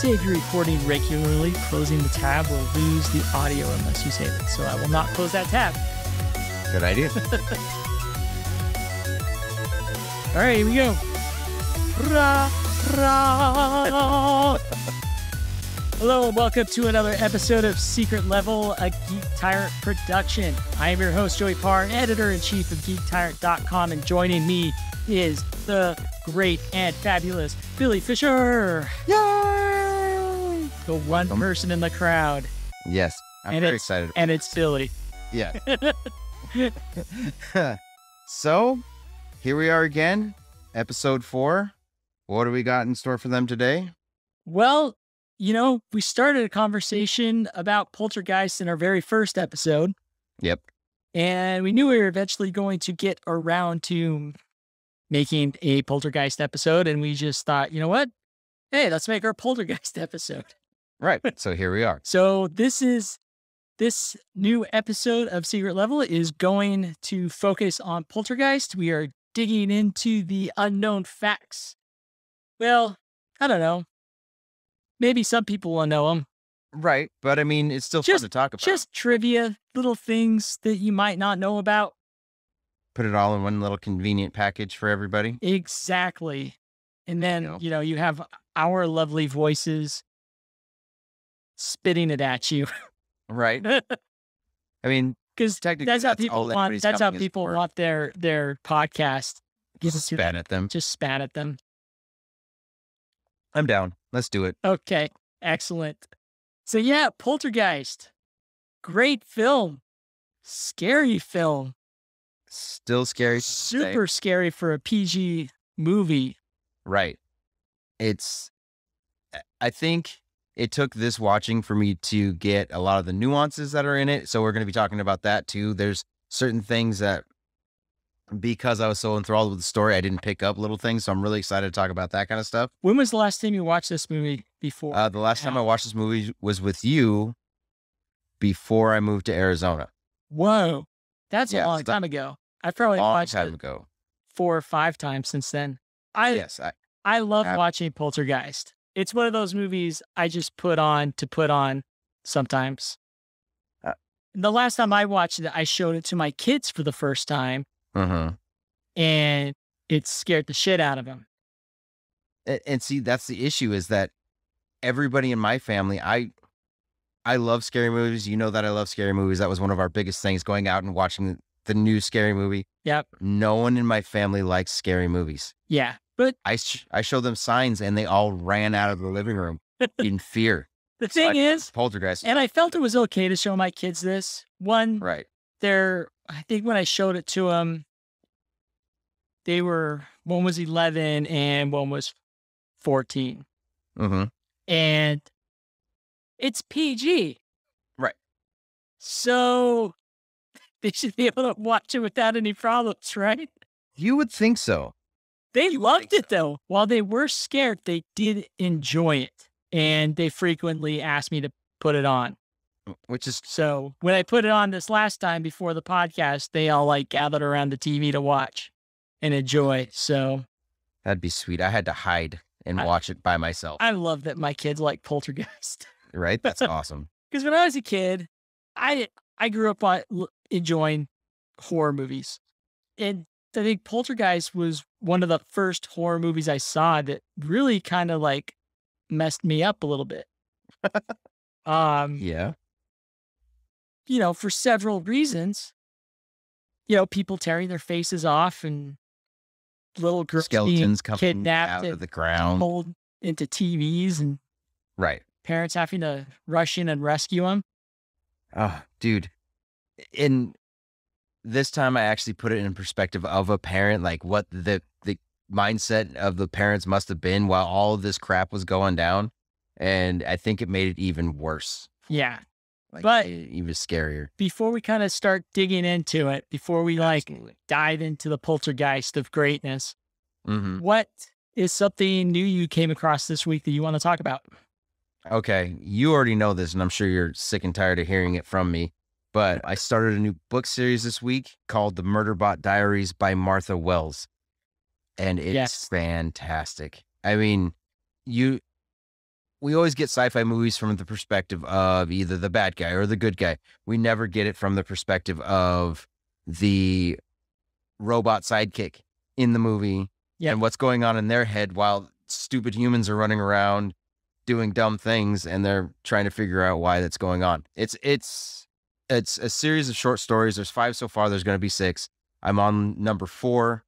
save your recording regularly. Closing the tab will lose the audio unless you save it. So I will not close that tab. Good idea. All right, here we go. Ra, ra. Hello and welcome to another episode of Secret Level, a Geek Tyrant production. I am your host, Joey Paur, editor in chief of GeekTyrant.com, and joining me is the great and fabulous Billy Fisher. Yay! The one Welcome. person in the crowd, Yes, I'm And very excited. and it's Billy. Yeah. so, here we are again, episode four. What do we got in store for them today? Well, you know, we started a conversation about poltergeist in our very first episode. Yep. And we knew we were eventually going to get around to making a poltergeist episode. And we just thought, you know what? Hey, let's make our poltergeist episode. Right. so here we are. So this is this new episode of Secret Level is going to focus on poltergeist. We are digging into the unknown facts. Well, I don't know. Maybe some people will know them. Right. But I mean, it's still Just- fun to talk about. Just trivia, little things that you might not know about. put it all in one little convenient package for everybody. Exactly. And then, know. you know, you have our lovely voices spitting it at you. Right. I mean, Because technically, that's how all people want that's how people want their their podcast. To spat at them. just spat at them. I'm down. Let's do it. Okay, excellent. So yeah, Poltergeist, great film, scary film, Still scary. super scary for a PG movie. Right. It's, I think it took this watching for me to get a lot of the nuances that are in it. So we're going to be talking about that too. There's certain things that, because I was so enthralled with the story, I didn't pick up little things. So I'm really excited to talk about that kind of stuff. When was the last time you watched this movie before? Uh, the last time I watched this movie was with you before I moved to Arizona. Whoa, that's yeah, a long time ago. I probably Long watched time it ago. four or five times since then. I Yes. I, I love Ab- watching Poltergeist. It's one of those movies I just put on to put on sometimes. Uh, the last time I watched it, I showed it to my kids for the first time, uh-huh. and it scared the shit out of them. and, and see that's the issue is that everybody in my family i i love scary movies you know that i love scary movies that was one of our biggest things going out and watching the new scary movie Yep. no one in my family likes scary movies Yeah, but i sh- i showed them signs and they all ran out of the living room in fear the So I- thing is, poltergeist and I felt it was okay to show my kids this. One, right they're I think when I showed it to them, they were one was eleven and one was fourteen. mm-hmm. and it's PG. Right. So they should be able to watch it without any problems, right? you would think so They You loved it though. While they were scared, they did enjoy it. And they frequently asked me to put it on. Oh, which is So when I put it on this last time before the podcast, they all like gathered around the TV to watch and enjoy. So that'd be sweet i had to hide and I- watch it by myself I love that my kids like Poltergeist. right that's awesome because when I was a kid, I I grew up uh, on enjoying horror movies, and I think Poltergeist was one of the first horror movies I saw that really kind of like messed me up a little bit. um, yeah you know, for several reasons. You know, people tearing their faces off and little girls skeletons coming kidnapped out of the ground pulled into TVs and right parents having to rush in and rescue them. Oh, dude. In this time I actually put it in perspective of a parent, like what the the mindset of the parents must have been while all of this crap was going down. And I think it made it even worse. Yeah. Like But- even scarier. before we kind of start digging into it, before we like Absolutely. dive into the poltergeist of greatness, Mhm. what is something new you came across this week that you want to talk about? Okay, you already know this, and I'm sure you're sick and tired of hearing it from me. But I started a new book series this week called The Murderbot Diaries by Martha Wells. And it's Yes. fantastic. I mean, you we always get sci-fi movies from the perspective of either the bad guy or the good guy. We never get it from the perspective of the robot sidekick in the movie Yep. and what's going on in their head while stupid humans are running around doing dumb things and they're trying to figure out why that's going on. It's it's it's a series of short stories. There's five so far. There's going to be six. I'm on number four.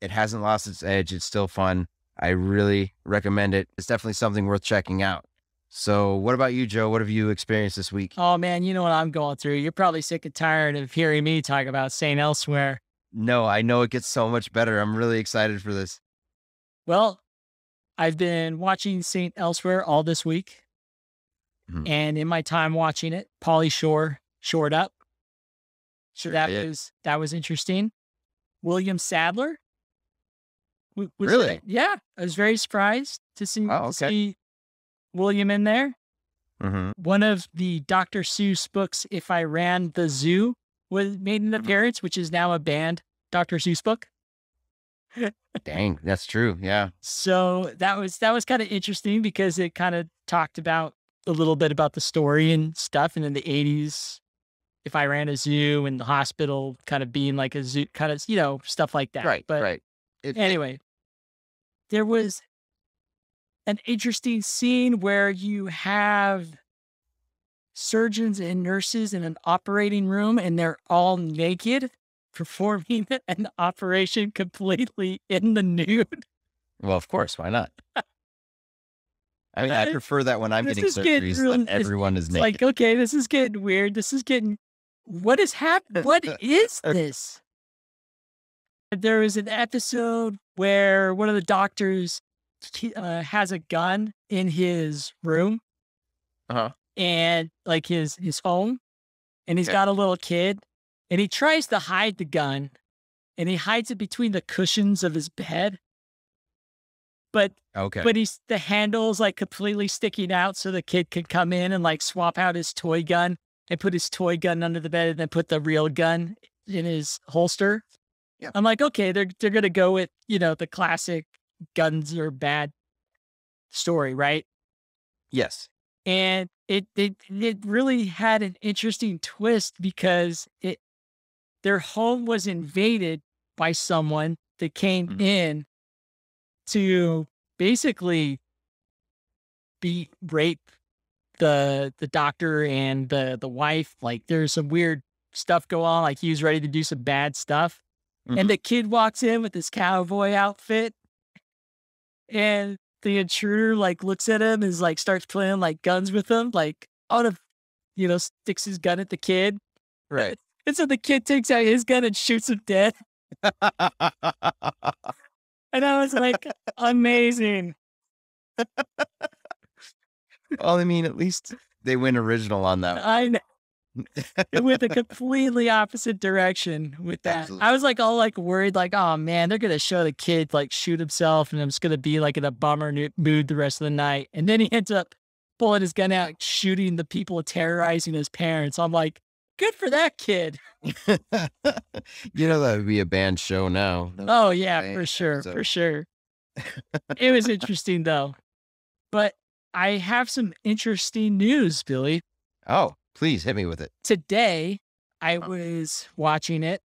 It hasn't lost its edge. It's still fun. I really recommend it. It's definitely something worth checking out. So, what about you, Joe? What have you experienced this week? Oh man, you know what I'm going through. You're probably sick and tired of hearing me talk about Saint Elsewhere. No, I know it gets so much better. I'm really excited for this. Well, I've been watching Saint Elsewhere all this week. Mhm. And in my time watching it, Pauly Shore shored up. Sure. that yeah. was that was interesting. William Sadler. was Really? Yeah, I was very surprised to see, Oh, okay. see William in there. Mhm. One of the Dr. Seuss books, "If I Ran the Zoo," was made an Mhm. appearance, which is now a banned Dr. Seuss book. Dang, that's true. Yeah. So that was that was kind of interesting because it kind of talked about a little bit about the story and stuff. And in the eighties, if I ran a zoo and the hospital kind of being like a zoo, kind of you know stuff like that. Right. But right. It, anyway, there was an interesting scene where you have surgeons and nurses in an operating room and they're all naked performing an operation completely in the nude. Well, of course. Why not? I mean, I prefer that when I'm this getting getting surgeries, it's- everyone is naked. like, okay, this is getting weird. This is getting what is happening? What is this? There was an episode where one of the doctors uh, has a gun in his room Uh-huh. and like his his home, and he's Okay. got a little kid, and he tries to hide the gun, and he hides it between the cushions of his bed. But okay. but he's the handle's like completely sticking out so the kid can come in and like swap out his toy gun and put his toy gun under the bed and then put the real gun in his holster. Yeah. I'm like, okay, they're they're gonna go with, you know, the classic guns are bad story, right? yes. And it it it really had an interesting twist because it their home was invaded by someone that came Mhm. in to basically beat rape the the doctor and the the wife. Like there's some weird stuff go on. Like he was ready to do some bad stuff. Mhm. And the kid walks in with his cowboy outfit. And the intruder like looks at him and is like starts playing like guns with him, like out of you know, sticks his gun at the kid. Right. And so the kid takes out his gun and shoots him dead. And I was like, amazing. well, I mean, at least they went original on that. I know. It went the completely opposite direction with that. Absolutely. I was like all like worried, like, oh man, they're gonna show the kid like shoot himself, and I'm just gonna be like in a bummer mood the rest of the night. And then he ends up pulling his gun out, shooting the people, terrorizing his parents. I'm like, good for that kid. you know that would be a banned show now. No- Oh yeah, for sure, so- for sure. it was interesting though, but I have some interesting news, Billy. Oh, please hit me with it. today I Huh. was watching it,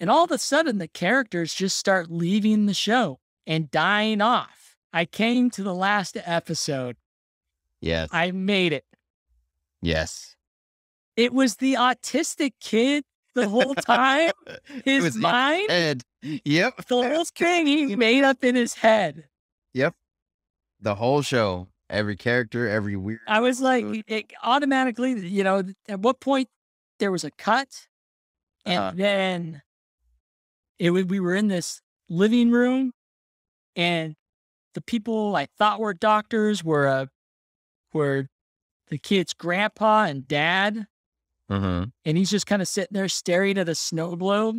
and all of a sudden the characters just start leaving the show and dying off. I came to the last episode. Yes. I made it. yes. It was the autistic kid the whole time. It His was his mind, head. Yep. the whole thing he made up in his head. Yep. The whole show. Every character, every weird. I was like, it automatically, you know, at what point there was a cut, and Uh-huh. then it would, we were in this living room, and the people I thought were doctors were uh, were the kid's grandpa and dad, hmm and he's just kind of sitting there staring at a snow globe.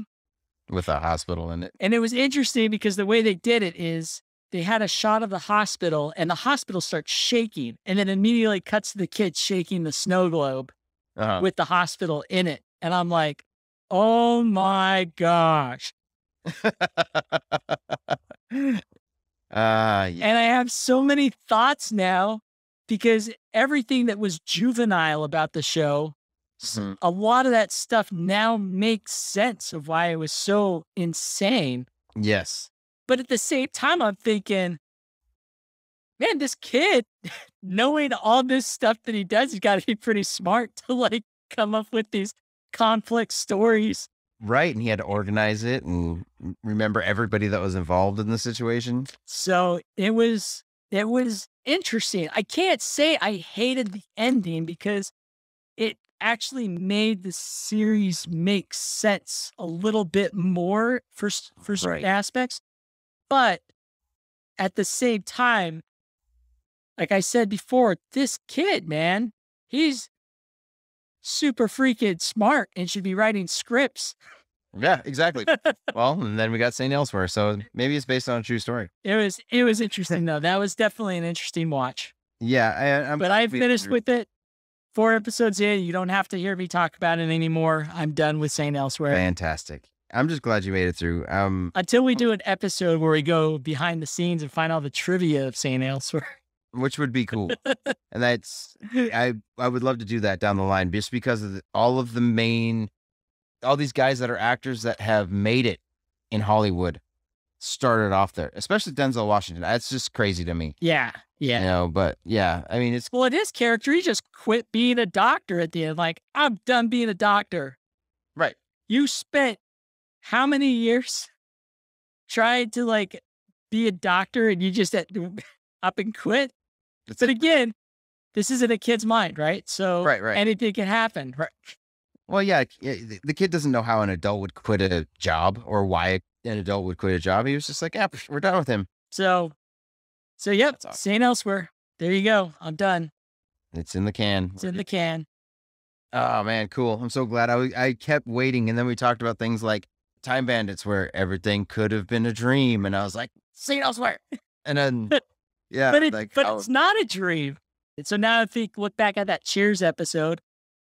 With a hospital in it. And it was interesting because the way they did it is they had a shot of the hospital, and the hospital starts shaking, and then immediately cuts to the kid shaking the snow globe. Uh-huh. with the hospital in it. And I'm like, oh my gosh. Ah, yeah. And I have so many thoughts now because everything that was juvenile about the show, s- Mhm. a lot of that stuff now makes sense of why it was so insane. Yes. But at the same time, I'm thinking, man, this kid, knowing all this stuff that he does, he's got to be pretty smart to like come up with these complex stories. Right. And he had to organize it and remember everybody that was involved in the situation. So it was it was interesting. I can't say I hated the ending because it actually made the series make sense a little bit more for for certain Right. aspects. But at the same time, like I said before, this kid, man, he's super freaking smart and should be writing scripts. Yeah, exactly. well, and then we got St. Elsewhere. So maybe it's based on a true story. It was it was interesting though. That was definitely an interesting watch. Yeah. I, I'm but I finished with it. Four episodes in, you don't have to hear me talk about it anymore. I'm done with Saint Elsewhere. fantastic. I'm just glad you made it through. Um, Until we do an episode where we go behind the scenes and find all the trivia of Saint Elsewhere. which would be cool. and that's I I would love to do that down the line just because of the, all of the main all these guys that are actors that have made it in Hollywood started off there, especially Denzel Washington. That's just crazy to me. yeah, yeah. You know, but yeah, I mean it's Well, in his character, he just quit being a doctor at the end. Like, I'm done being a doctor. right. You spent how many years trying to like be a doctor and you just had to up and quit? It's- But again, this isn't a kid's mind, right? So Right, right. anything can happen. Right. Well, yeah, the- kid doesn't know how an adult would quit a job or why an adult would quit a job. He was just like, yeah, we're done with him. So, so yep, That's awesome. St. Elsewhere. There you go. I'm done. It's in the can. It's in the can. Oh man, cool. I'm so glad. I, I kept waiting, and then we talked about things like Time Bandits, where everything could have been a dream, and I was like, St. Elsewhere. and then yeah, but it, like but how- it's not a dream. And so now if you look back at that Cheers episode,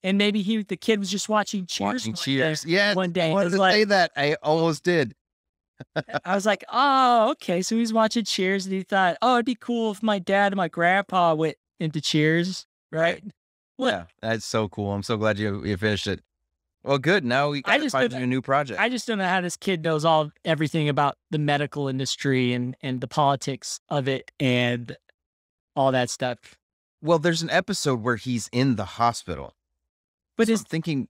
and maybe he the kid was just watching Cheers. watching one day- Cheers. Yeah, One day, I wanted was to like, say that. I almost did. I was like, oh, okay. So he's watching Cheers, and he thought, oh, it'd be cool if my dad and my grandpa went into Cheers, right? What? Yeah, that's so cool. I'm so glad you you finished it. Well, good. Now we I just find you a new project. I just don't know how this kid knows all everything about the medical industry and and the politics of it and all that stuff. well, there's an episode where he's in the hospital. But So his I'm thinking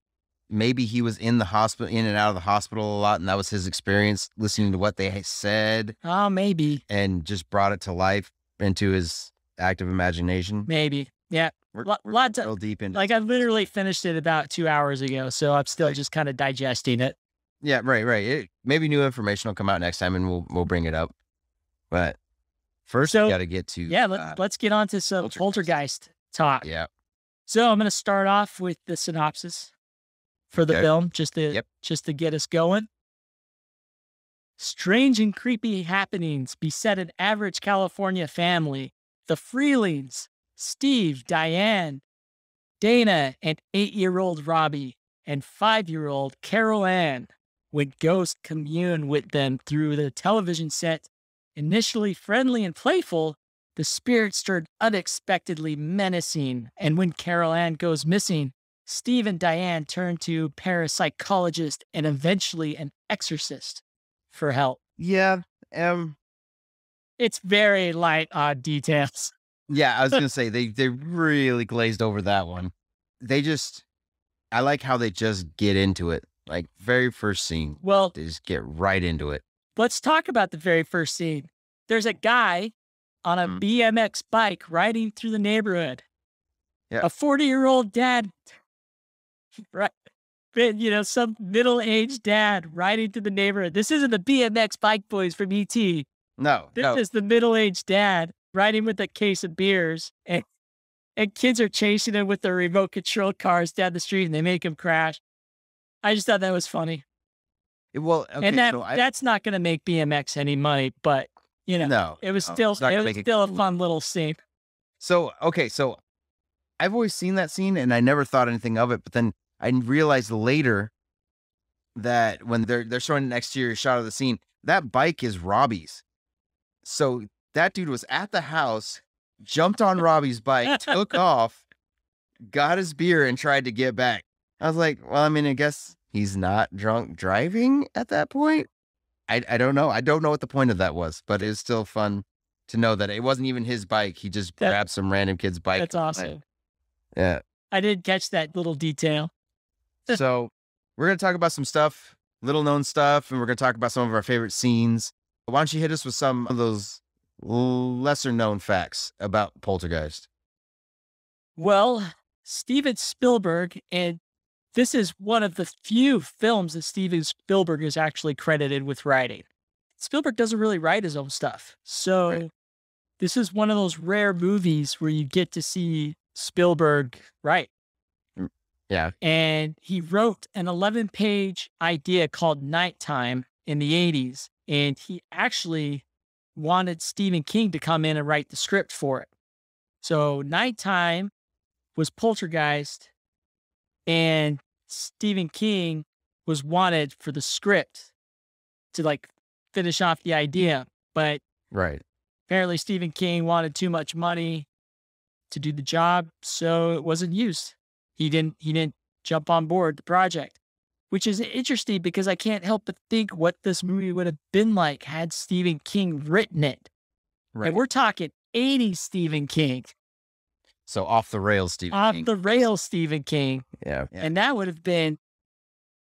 maybe he was in the hospital, in and out of the hospital a lot, and that was his experience listening to what they said oh maybe and just brought it to life into his active imagination. maybe yeah. We're, Lo- we're lots of- deep into Like I literally finished it about two hours ago, so I'm still Right. just kind of digesting it. yeah, right, right. It, maybe new information will come out next time, and we'll we'll bring it up. But first, So, we got to get to Yeah, let, uh, let's get on to some Poltergeist. poltergeist talk. yeah, So I'm going to start off with the synopsis for the Okay. film, just to Yep. just to get us going. Strange and creepy happenings beset an average California family. The Freelings, Steve, Diane, Dana, and eight-year-old Robbie, and five-year-old Carol Ann, would ghost commune with them through the television set. Initially friendly and playful, the spirits turned unexpectedly menacing, and when Carol Ann goes missing, Steve and Diane turn to parapsychologist and eventually an exorcist for help. yeah, um, It's very light on details. Yeah. I was gonna say they they really glazed over that one. They just, I like how they just get into it. Like very first scene, Well, they just get right into it. let's talk about the very first scene. There's a guy on a Mhm. BMX bike riding through the neighborhood. Yeah. A 40 year old dad, right? But, you know, some middle aged dad riding through the neighborhood. This isn't the BMX bike boys from ET. No, This no, is the middle aged dad riding with a case of beers, and and kids are chasing him with their remote control cars down the street, and they make him crash. I just thought that was funny, eh, well, okay, and that so I, that's not going to make BMX any money, but you know, no, it was still it was make it still a fun little scene. So okay, so I've always seen that scene and I never thought anything of it, but then I realized later that when they're they're showing an exterior shot of the scene, that bike is Robbie's. So that dude was at the house jumped on Robbie's bike, took off, got his beer, and tried to get back. I was like, well, I mean, I guess he's not drunk driving at that point. I, I don't know. I don't know what the point of that was, but it's still fun to know that it wasn't even his bike. He just That- grabbed some random kid's bike. That's awesome. Yeah. I did catch that little detail. so we're going to talk about some stuff, little known stuff, and we're going to talk about some of our favorite scenes. Why don't you hit us with some of those lesser known facts about Poltergeist? Well, Steven Spielberg, and this is one of the few films that Steven Spielberg is actually credited with writing. Spielberg doesn't really write his own stuff. So Right. this is one of those rare movies where you get to see Spielberg write. Mm, yeah. And he wrote an 11 page idea called Nighttime in the 80s. And he actually wanted Stephen King to come in and write the script for it. So Nighttime was Poltergeist, and Stephen King was wanted for the script to like finish off the idea. But Right. apparently, Stephen King wanted too much money to do the job, so it wasn't used. He didn't. He didn't jump on board the project, which is interesting because I can't help but think what this movie would have been like had Stephen King written it. Right. And we're talking 80s Stephen King, so off the rails, Steve. off the rails Stephen King. yeah. And that would have been,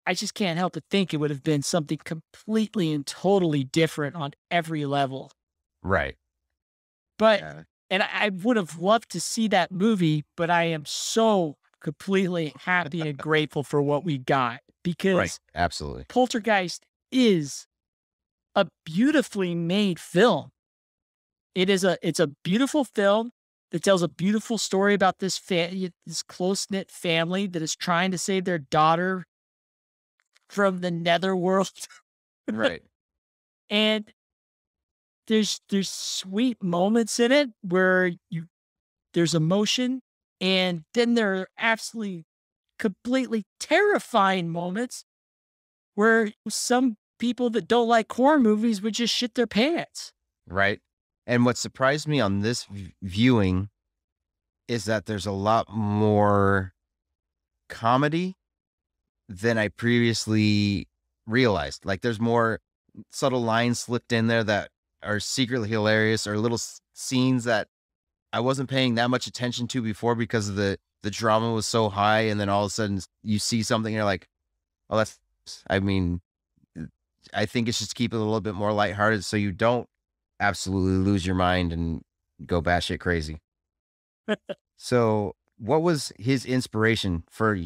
I just can't help but think it would have been something completely and totally different on every level. Right. But, Yeah. and I, I would have loved to see that movie, but I am so completely happy and grateful for what we got because Right. Absolutely. Poltergeist is a beautifully made film. It is a it's a beautiful film that tells a beautiful story about this fa- this close knit family that is trying to save their daughter from the netherworld. Right. and there's there's sweet moments in it where you there's emotion and then there are absolutely completely terrifying moments where some people that don't like horror movies would just shit their pants right. And what surprised me on this viewing is that there's a lot more comedy than I previously realized. Like there's more subtle lines slipped in there that are secretly hilarious or little scenes that I wasn't paying that much attention to before because of the the drama was so high and then all of a sudden you see something and you're like, "Oh, that's I mean, I think it's just keep it a little bit more lighthearted so you don't absolutely lose your mind and go batshit crazy. so, what was his inspiration for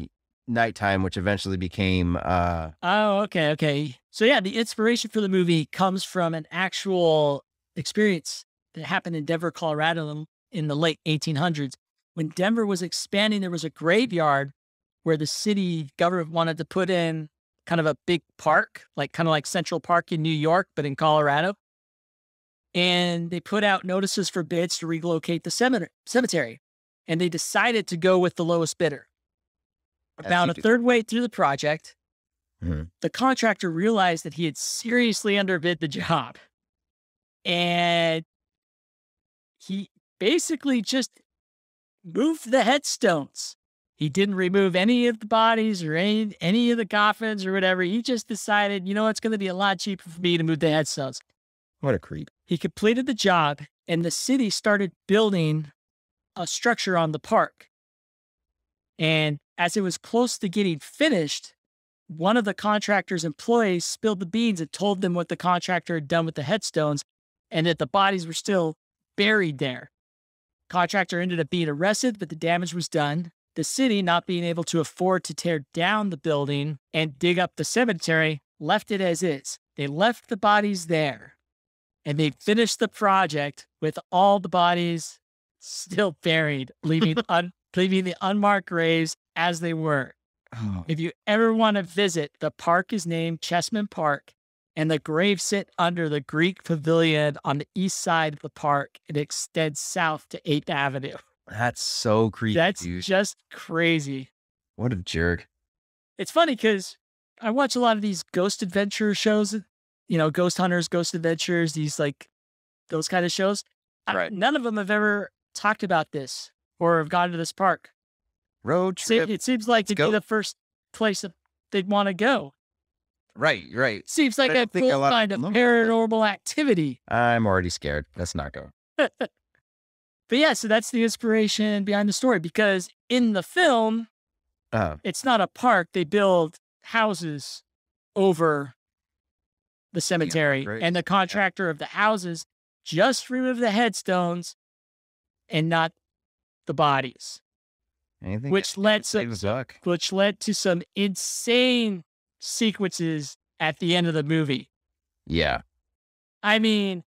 Nighttime, which eventually became uh oh okay okay so yeah the inspiration for the movie comes from an actual experience that happened in denver colorado in- the late 1800s when denver was expanding there was a graveyard where the city government wanted to put in kind of a big park like kind of like central park in new york but in colorado. And they put out notices for bids to relocate the cemetery cemetery and they decided to go with the lowest bidder. About a third way through the project Mhm. the contractor realized that he had seriously underbid the job. And he basically just moved the headstones he didn't remove any of the bodies or any any of the coffins or whatever he just decided you know it's going to be a lot cheaper for me to move the headstones what a creep. he completed the job and the city started building a structure on the park. And as it was close to getting finished, one of the contractor's employees spilled the beans and told them what the contractor had done with the headstones and that the bodies were still buried there. Contractor ended up being arrested, but the damage was done. The city, not being able to afford to tear down the building and dig up the cemetery, left it as is. They left the bodies there and they finished the project with all the bodies still buried, leaving un- leaving the unmarked graves as they were. Oh, If you ever want to visit, the park is named Cheesman Park, and the graves sit under the Greek Pavilion on the east side of the park. It extends south to 8th Avenue. that's so creepy. That's dude. just crazy. what a jerk. It's funny because I watch a lot of these ghost adventure shows, you know, ghost hunters, ghost adventures, these like those kind of shows. I- none of them have ever talked about this or have gone to this park. Road trip. It seems like Let's to be go. the first place that they'd want to go. Right, right. Seems like a cool lot kind of paranormal activity. I'm already scared. Let's not go. But yeah, so that's the inspiration behind the story because in the film, Uh, it's not a park. They build houses over the cemetery, great. and the contractor of the houses just removed the headstones and not the bodies, anything which led to which led to some insane sequences at the end of the movie. Yeah. I mean,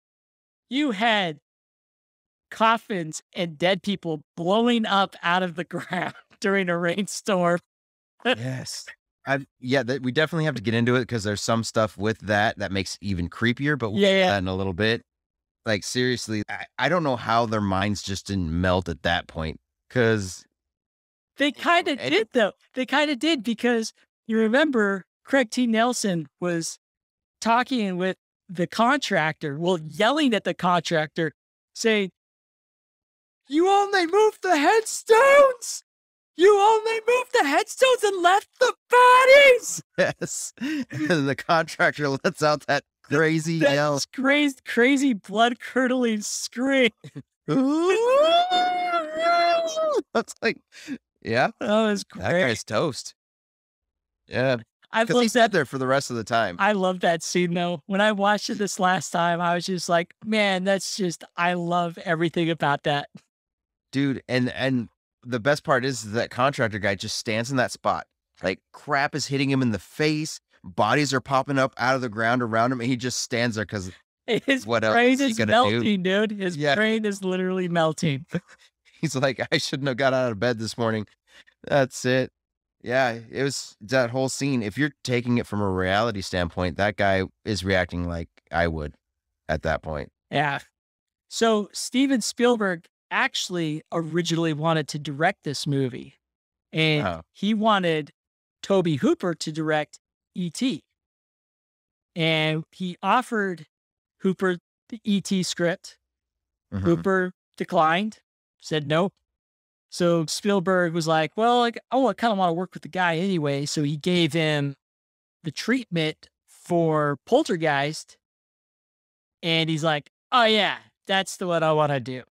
you had coffins and dead people blowing up out of the ground during a rainstorm. yes. I've, yeah, that we definitely have to get into it because there's some stuff with that that makes even creepier, but we'll Yeah, yeah. in a little bit. Like seriously, I, I don't know how their minds just didn't melt at that point. Cause They kind of did, though. They kind of did because you remember Craig T. Nelson was talking with the contractor, well, yelling at the contractor, saying, You only moved the headstones! You only moved the headstones and left the bodies! yes. and the contractor lets out that crazy yell. Crazy, crazy blood curdling scream. That's like, yeah, That was that guy's toast. Yeah, I because he sat that. there for the rest of the time. I love that scene though. When I watched it this last time, I was just like, man, that's just I love everything about that. dude and and the best part is that contractor guy just stands in that spot like crap is hitting him in the face bodies are popping up out of the ground around him and he just stands there because His What brain is gonna do? melting, dude. His Yeah. brain is literally melting. he's like i shouldn't have got out of bed this morning that's it yeah it was that whole scene if you're taking it from a reality standpoint that guy is reacting like i would at that point Yeah. So Steven Spielberg actually originally wanted to direct this movie. And Oh. he wanted Tobe Hooper to direct E.T. And he offered Hooper the E.T. script. Mhm. Hooper declined, said no. So Spielberg was like, well, like, oh, I kind of want to work with the guy anyway. So he gave him the treatment for Poltergeist. And he's like, oh, yeah, that's the one I want to do.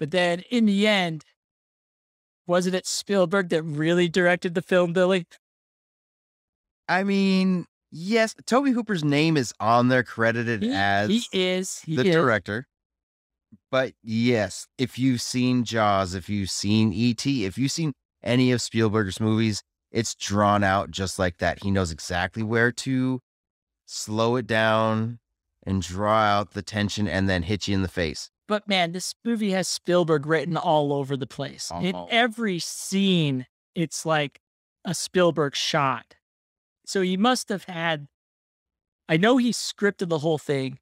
But then in the end, wasn't it Spielberg that really directed the film, Billy? i mean yes tobe hooper's name is on there credited He, as he is. He the is. director. But yes, if you've seen Jaws, if you've seen E.T., if you've seen any of Spielberg's movies, it's drawn out just like that. He knows exactly where to slow it down and draw out the tension and then hit you in the face. But man, this movie has Spielberg written all over the place. In every scene, it's like a Spielberg shot. So he must have had, I know he scripted the whole thing,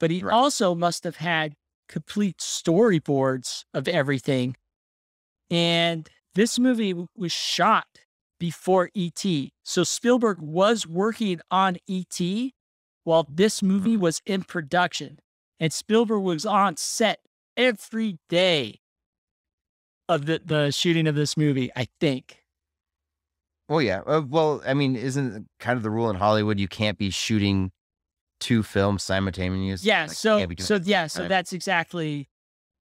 but he Right. also must have had complete storyboards of everything. And this movie was shot before E.T. So Spielberg was working on E.T. while this movie was in production. And Spielberg was on set every day of the, the shooting of this movie, I think. Well, yeah. Uh, well, I mean, isn't it kind of the rule in Hollywood you can't be shooting two films simultaneously? Yeah, Like, so can't be doing so yeah, so that's exactly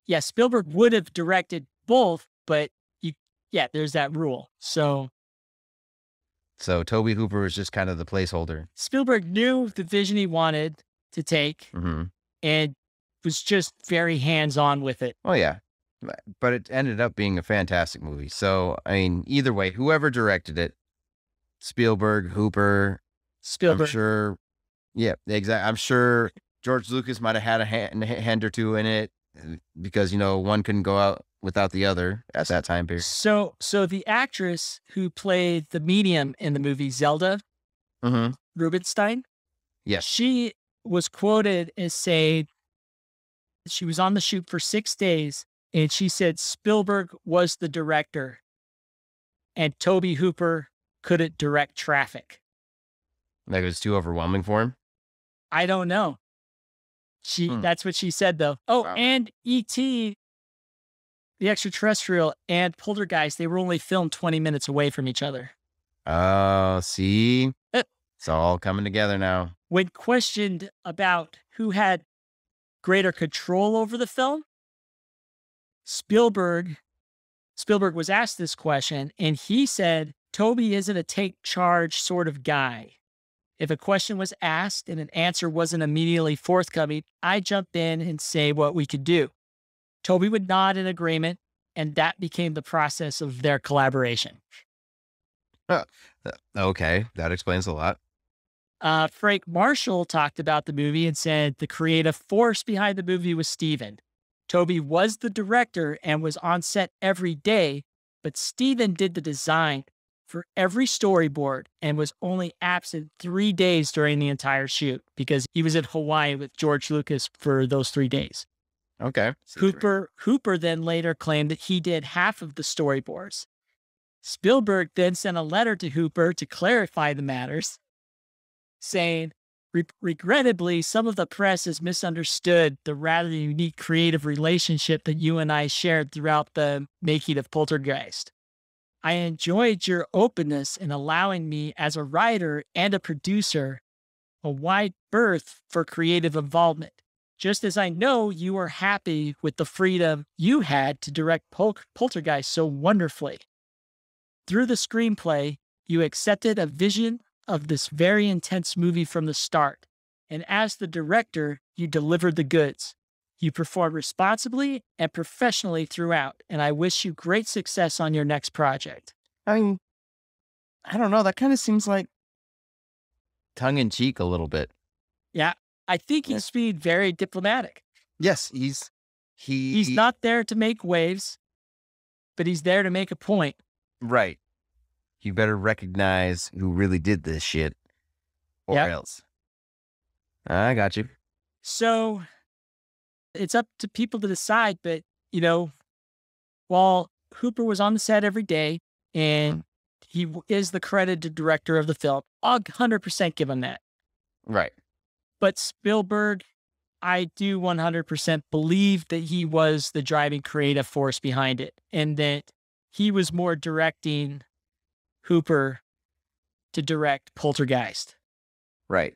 yeah, Spielberg would have directed both, but you yeah, there's that rule. So So Tobe Hooper was just kind of the placeholder. Spielberg knew the vision he wanted to take hmm and was just very hands-on with it. Oh yeah, But- but it ended up being a fantastic movie. So I mean, either way, whoever directed it, Spielberg, Hooper, Spielberg I'm sure. Yeah, exactly. I'm sure George Lucas might have had a hand, hand or two in it because you know one couldn't go out without the other at that time period. So so the actress who played the medium in the movie Zelda Mm-hmm. Rubinstein, Yes. she was quoted as saying she was on the shoot for six days and she said Spielberg was the director and Tobe Hooper couldn't direct traffic. Like it was too overwhelming for him. I don't know. She Hmm. that's what she said though. Oh, Wow. and E.T. the extraterrestrial and Poltergeist, they were only filmed 20 minutes away from each other. Oh, see, Uh, it's all coming together now. When questioned about who had greater control over the film, Spielberg Spielberg was asked this question and he said Tobe isn't a take charge sort of guy. If a question was asked and an answer wasn't immediately forthcoming, I jump in and say what we could do. Tobe would nod in agreement, and that became the process of their collaboration. Uh, Okay, that explains a lot. Uh, Frank Marshall talked about the movie and said the creative force behind the movie was Steven. Tobe was the director and was on set every day, but Steven did the design for every storyboard and was only absent three days during the entire shoot because he was in Hawaii with George Lucas for those three days. Okay. Hooper Hooper then later claimed that he did half of the storyboards. Spielberg then sent a letter to Hooper to clarify the matters, saying, "Re- "Regrettably, some of the press has misunderstood the rather unique creative relationship that you and I shared throughout the making of Poltergeist. I enjoyed your openness in allowing me, as a writer and a producer, a wide berth for creative involvement just as I know you were happy with the freedom you had to direct Pol- Poltergeist so wonderfully. Through the screenplay, you accepted a vision of this very intense movie from the start, and as the director, you delivered the goods. You perform responsibly and professionally throughout, and I wish you great success on your next project. I mean, I don't know. That kind of seems like tongue in cheek a little bit. Yeah. I think he's being very diplomatic. Yes, he's he. He's not there to make waves, but he's there to make a point. right. You better recognize who really did this shit, or Yep. else. I got you. So it's up to people to decide. But, you know, while Hooper was on the set every day and mm-hmm. he is the credited director of the film, I'll 100% give him that. Right. But Spielberg, I do 100% believe that he was the driving creative force behind it and that he was more directing Hooper to direct Poltergeist. Right.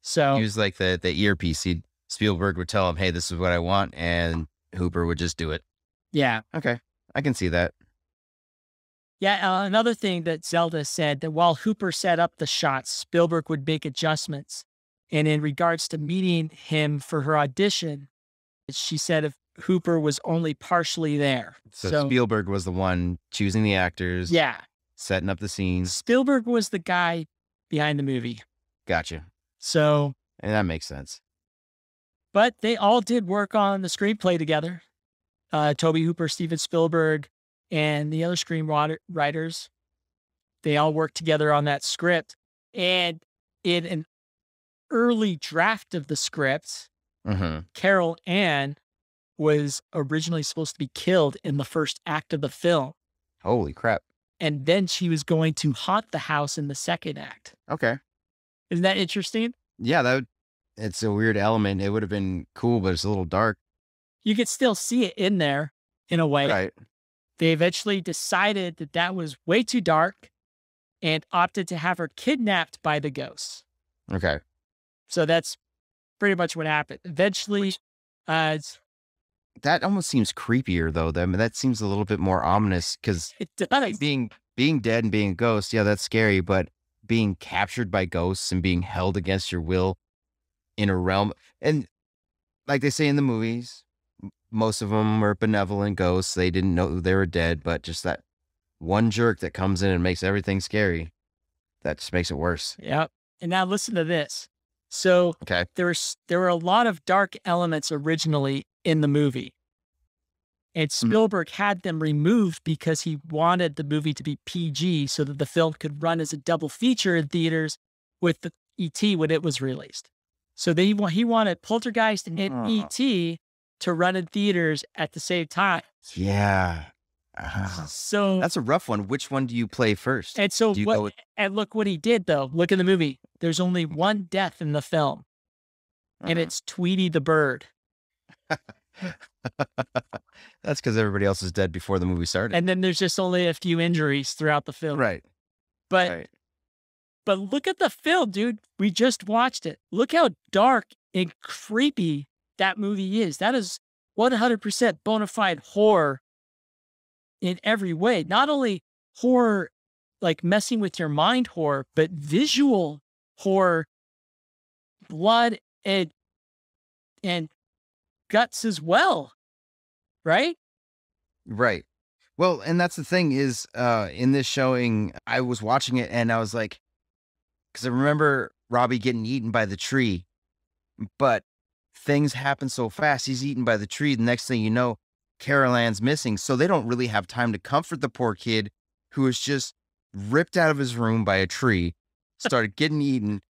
So, He was like the the earpiece. He'd, Spielberg would tell him, "Hey, this is what I want," and Hooper would just do it. yeah. Okay, I can see that. Yeah, uh, another thing that Zelda said that while Hooper set up the shots, Spielberg would make adjustments. And in regards to meeting him for her audition, she said if Hooper was only partially there. So, So, Spielberg was the one choosing the actors, yeah, setting up the scenes. Spielberg was the guy behind the movie. Gotcha, So, and that makes sense. But they all did work on the screenplay together. Uh, Tobe Hooper, Steven Spielberg, and the other screenwriters, they all worked together on that script. And in an early draft of the script, hmm Carol Ann was originally supposed to be killed in the first act of the film. Holy crap! And then she was going to haunt the house in the second act. Okay, Isn't that interesting? yeah, that would, it's a weird element. It would have been cool, but it's a little dark. You could still see it in there in a way. Right. They eventually decided that that was way too dark and opted to have her kidnapped by the ghosts. Okay. So that's pretty much what happened. Eventually, uh, it's- That almost seems creepier though. That that seems a little bit more ominous because it does. being being dead and being a ghost, yeah, that's scary. But being captured by ghosts and being held against your will in a realm, and like they say in the movies, most of them are benevolent ghosts. They didn't know they were dead, but just that one jerk that comes in and makes everything scary, that just makes it worse. Yep. And now listen to this. So Okay. there was there were a lot of dark elements originally in the movie. And mm. Spielberg had them removed because he wanted the movie to be PG so that the film could run as a double feature in theaters with the ET when it was released. So they he wanted Poltergeist and Oh. ET to run in theaters at the same time. Yeah. Ah, So That's a rough one. Which one do you play first? and so do you what go with- and look what he did though. Look in the movie. There's only one death in the film. and Uh-huh. it's Tweety the bird. That's because everybody else is dead before the movie started. And then there's just only a few injuries throughout the film. right. But Right. But look at the film, dude. We just watched it. Look how dark and creepy that movie is. That is 100% bona fide horror in every way. Not only horror, like messing with your mind horror, but visual horror, blood and and guts as well. Right? Right. Well, and that's the thing is, uh, in this showing, I was watching it and I was like, because I remember Robbie getting eaten by the tree, but things happen so fast. He's eaten by the tree. The next thing you know, Carol Ann's missing. So they don't really have time to comfort the poor kid who is just ripped out of his room by a tree, started getting eaten.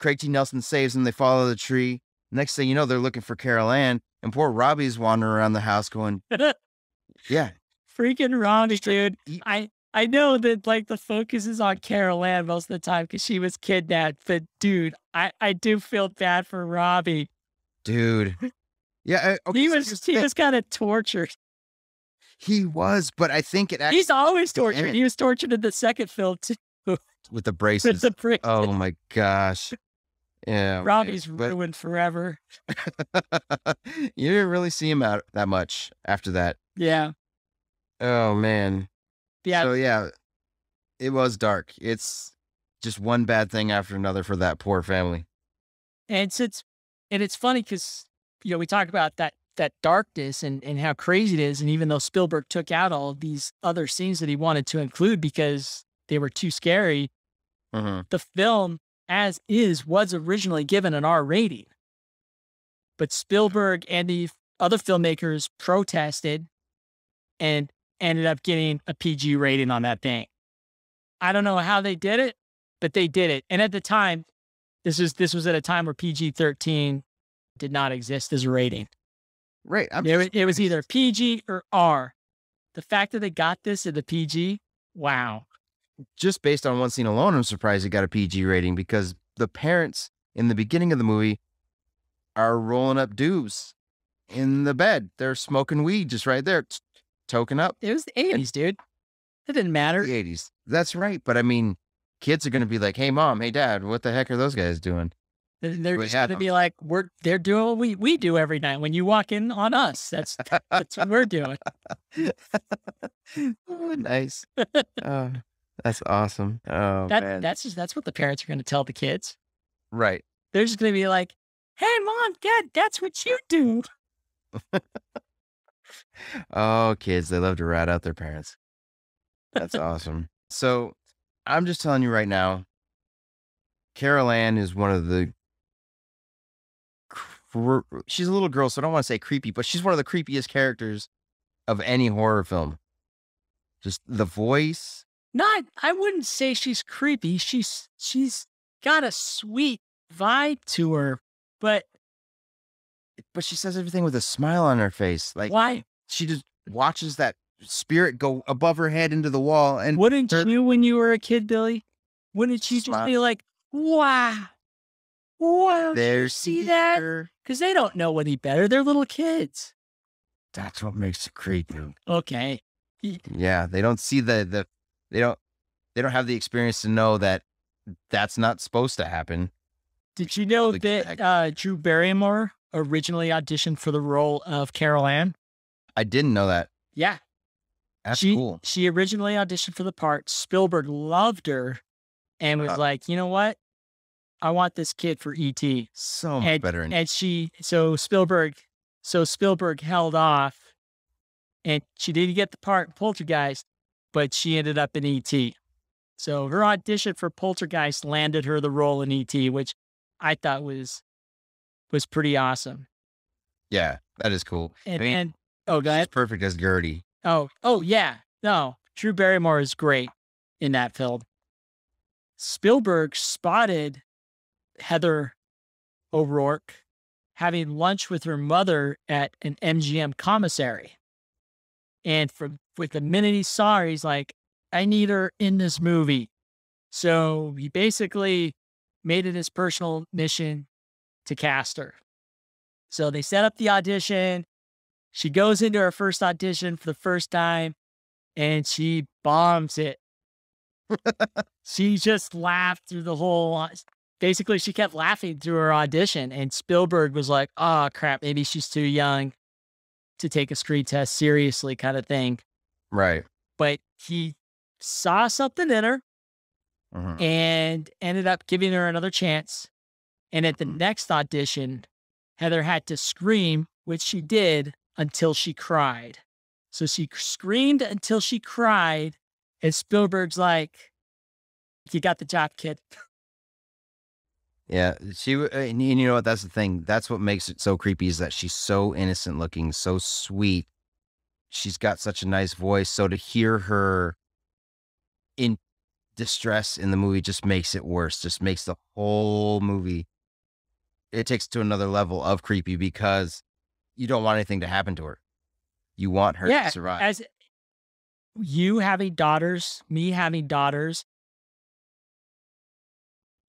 Craig T. Nelson saves him. They follow the tree. Next thing you know, they're looking for Carol Ann, and poor Robbie's wandering around the house going, Yeah, Freaking Robbie, dude. I I know that like the focus is on Carol Ann most of the time because she was kidnapped, but dude, I I do feel bad for Robbie. dude. Yeah, I- okay, he was he was kind of tortured. he was, but I think it actually He's always tortured. He was tortured in the second film too. with the With braces. the brick. oh my gosh, yeah, Robbie's but ruined forever. you didn't really see him out that much after that. Yeah, Oh man, yeah. So yeah, it was dark. It's just one bad thing after another for that poor family. and it's, it's and it's funny because you know we talk about that that darkness and and how crazy it is, and even though Spielberg took out all of these other scenes that he wanted to include because they were too scary, hmm the film as is was originally given an R rating. But Spielberg and the other filmmakers protested and ended up getting a PG rating on that thing. I don't know how they did it, but they did it. And at the time, this was this was at a time where PG-13 did not exist as a rating. Right. I'm It, wa- it was either PG or R. The fact that they got this at the PG, wow. just based on one scene alone, I'm surprised it got a PG rating because the parents in the beginning of the movie are rolling up dubs in the bed. They're smoking weed just right there, t- toking up It was the 80s, dude. It didn't matter. the 80s. That's right. But I mean, kids are going to be like, hey, mom, hey, dad, what the heck are those guys doing? They're they're We just gonna be like, we're they're doing what we, we do every night. When you walk in on us, that's that's what we're doing. oh, nice. oh, that's awesome. Oh, That man. that's just that's what the parents are gonna tell the kids. right. They're just gonna be like, Hey mom, dad, that's what you do. Oh, kids, they love to rat out their parents. That's awesome. So I'm just telling you right now, Carol Ann is one of the. She's a little girl, so I don't want to say creepy, but she's one of the creepiest characters of any horror film. Just the voice. Not I wouldn't say she's creepy. She's she's got a sweet vibe to her, but But she says everything with a smile on her face. Like why she just watches that spirit go above her head into the wall. And wouldn't her- you when you were a kid, Billy? Wouldn't you just be like, Wow. Wow, there's see that? Because they don't know any better. They're little kids. That's what makes it creepy. Okay. Yeah, they don't see the the they don't they don't have the experience to know that that's not supposed to happen. Did you know that uh, Drew Barrymore originally auditioned for the role of Carol Ann? I didn't know that. Yeah. That's she, cool. She originally auditioned for the part. Spielberg loved her and was Uh. like, you know what? I want this kid for ET. So much And, better. And she, so Spielberg, so Spielberg held off and she didn't get the part in Poltergeist, but she ended up in ET. So her audition for Poltergeist landed her the role in ET, which I thought was was pretty awesome. yeah, that is cool. And, I mean, and oh, go ahead. perfect as Gertie. Oh, oh yeah. No, Drew Barrymore is great in that film. Spielberg spotted Heather O'Rourke having lunch with her mother at an MGM commissary. And from with the minute he saw her, he's like, I need her in this movie. So he basically made it his personal mission to cast her. So they set up the audition. She goes into her first audition for the first time and she bombs it. she just laughed through the whole basically she kept laughing through her audition and Spielberg was like, "Oh crap, maybe she's too young to take a screen test seriously kind of thing." Right. But he saw something in her Mhm. and ended up giving her another chance. And at the Mhm. next audition, Heather had to scream, which she did until she cried. So she screamed until she cried. And Spielberg's like, You got the job, kid. Yeah, she uh, and you know what? That's the thing. That's what makes it so creepy is that she's so innocent looking, so sweet. She's got such a nice voice. So to hear her in distress in the movie just makes it worse. Just makes the whole movie. It takes to another level of creepy because you don't want anything to happen to her. You want her yeah. to survive. As you having daughters, me having daughters,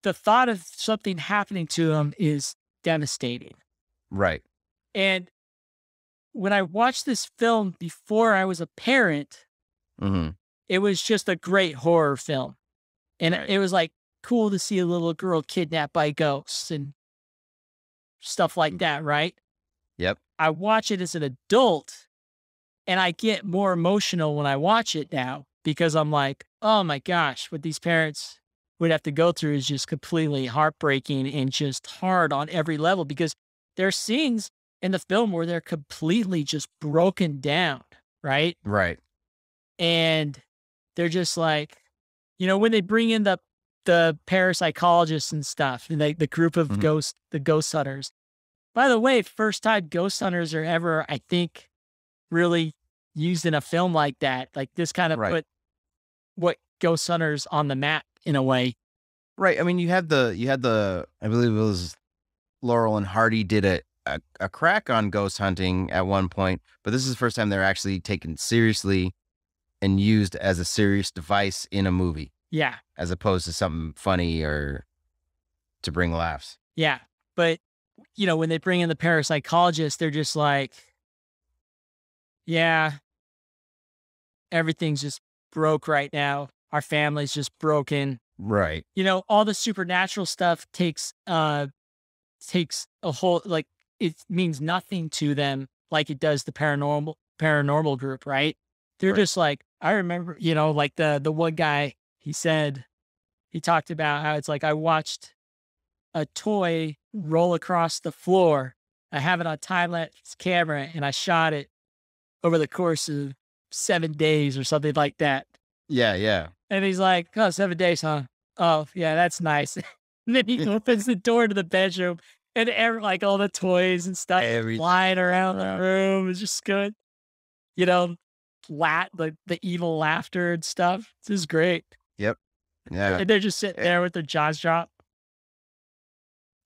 the thought of something happening to them is devastating. right. And when I watched this film before I was a parent, hmm it was just a great horror film. And it was like cool to see a little girl kidnapped by ghosts and stuff like mm. that, right? Yep. I watch it as an adult and I get more emotional when I watch it now because I'm like, oh my gosh, what these parents would have to go through is just completely heartbreaking and just hard on every level because there are scenes in the film where they're completely just broken down, right? Right. and they're just like, you know, when they bring in the the parapsychologists and stuff, and they, the group of Mhm. ghost the ghost hunters. By the way, first time ghost hunters are ever, I think, really used in a film like that. Like this kind of Right. put what ghost hunters on the map in a way. Right. I mean, you had the you had the I believe it was Laurel and Hardy did a, a a crack on ghost hunting at one point, but this is the first time they're actually taken seriously and used as a serious device in a movie, Yeah, as opposed to something funny or to bring laughs. yeah. But you know, when they bring in the parapsychologists, they're just like, yeah, everything's just broke right now. Our family's just broken. Right. you know all the supernatural stuff takes uh takes a whole like it means nothing to them like it does the paranormal paranormal group right they're Right. just like i remember you know like the the one guy he said he talked about how it's like i watched a toy roll across the floor i have it on time lapse camera and i shot it over the course of seven days or something like that Yeah. Yeah. and he's like, oh, seven days, huh? Oh, yeah, that's nice. and then he opens the door to the bedroom and every, like all the toys and stuff Every- flying around the room is just good. You know, flat, the, the evil laughter and stuff. This is great. Yeah. And they're just sitting there with their jaws dropped.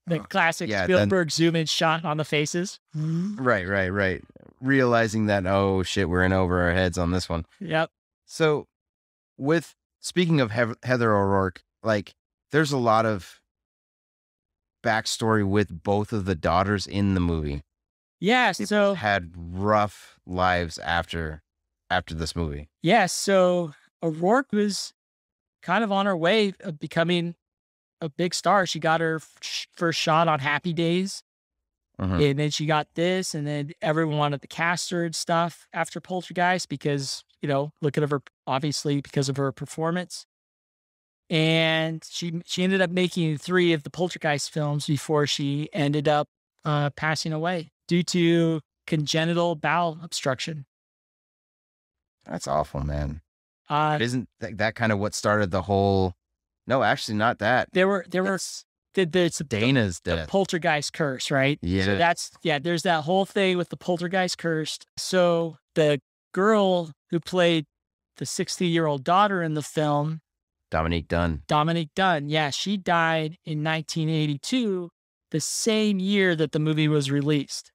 The Uh, classic yeah, then- Spielberg zoom in shot on the faces. Right. Right. Right. Realizing that oh shit, we're in over our heads on this one. Yep. So, with speaking of Hev- Heather O'Rourke, like there's a lot of backstory with both of the daughters in the movie. Yeah. So had rough lives after after this movie. Yeah, so O'Rourke was kind of on her way of becoming a big star. She got her first shot on Happy Days, Mhm. and then she got this, and then everyone wanted to cast her and stuff after Poltergeist because you know, look at her obviously because of her performance. And she she ended up making three of the Poltergeist films before she ended up uh, passing away due to congenital bowel obstruction. That's awful, man. Uh, Isn't that, that kind of what started the whole? No, actually, not that. there were there were the, the, the, Dana's the death. poltergeist curse, right? Yeah. So that's yeah. There's that whole thing with the poltergeist cursed. So the girl who played the 60 year old daughter in the film, Dominique Dunne. Dominique Dunne, yeah, she died in 1982, the same year that the movie was released.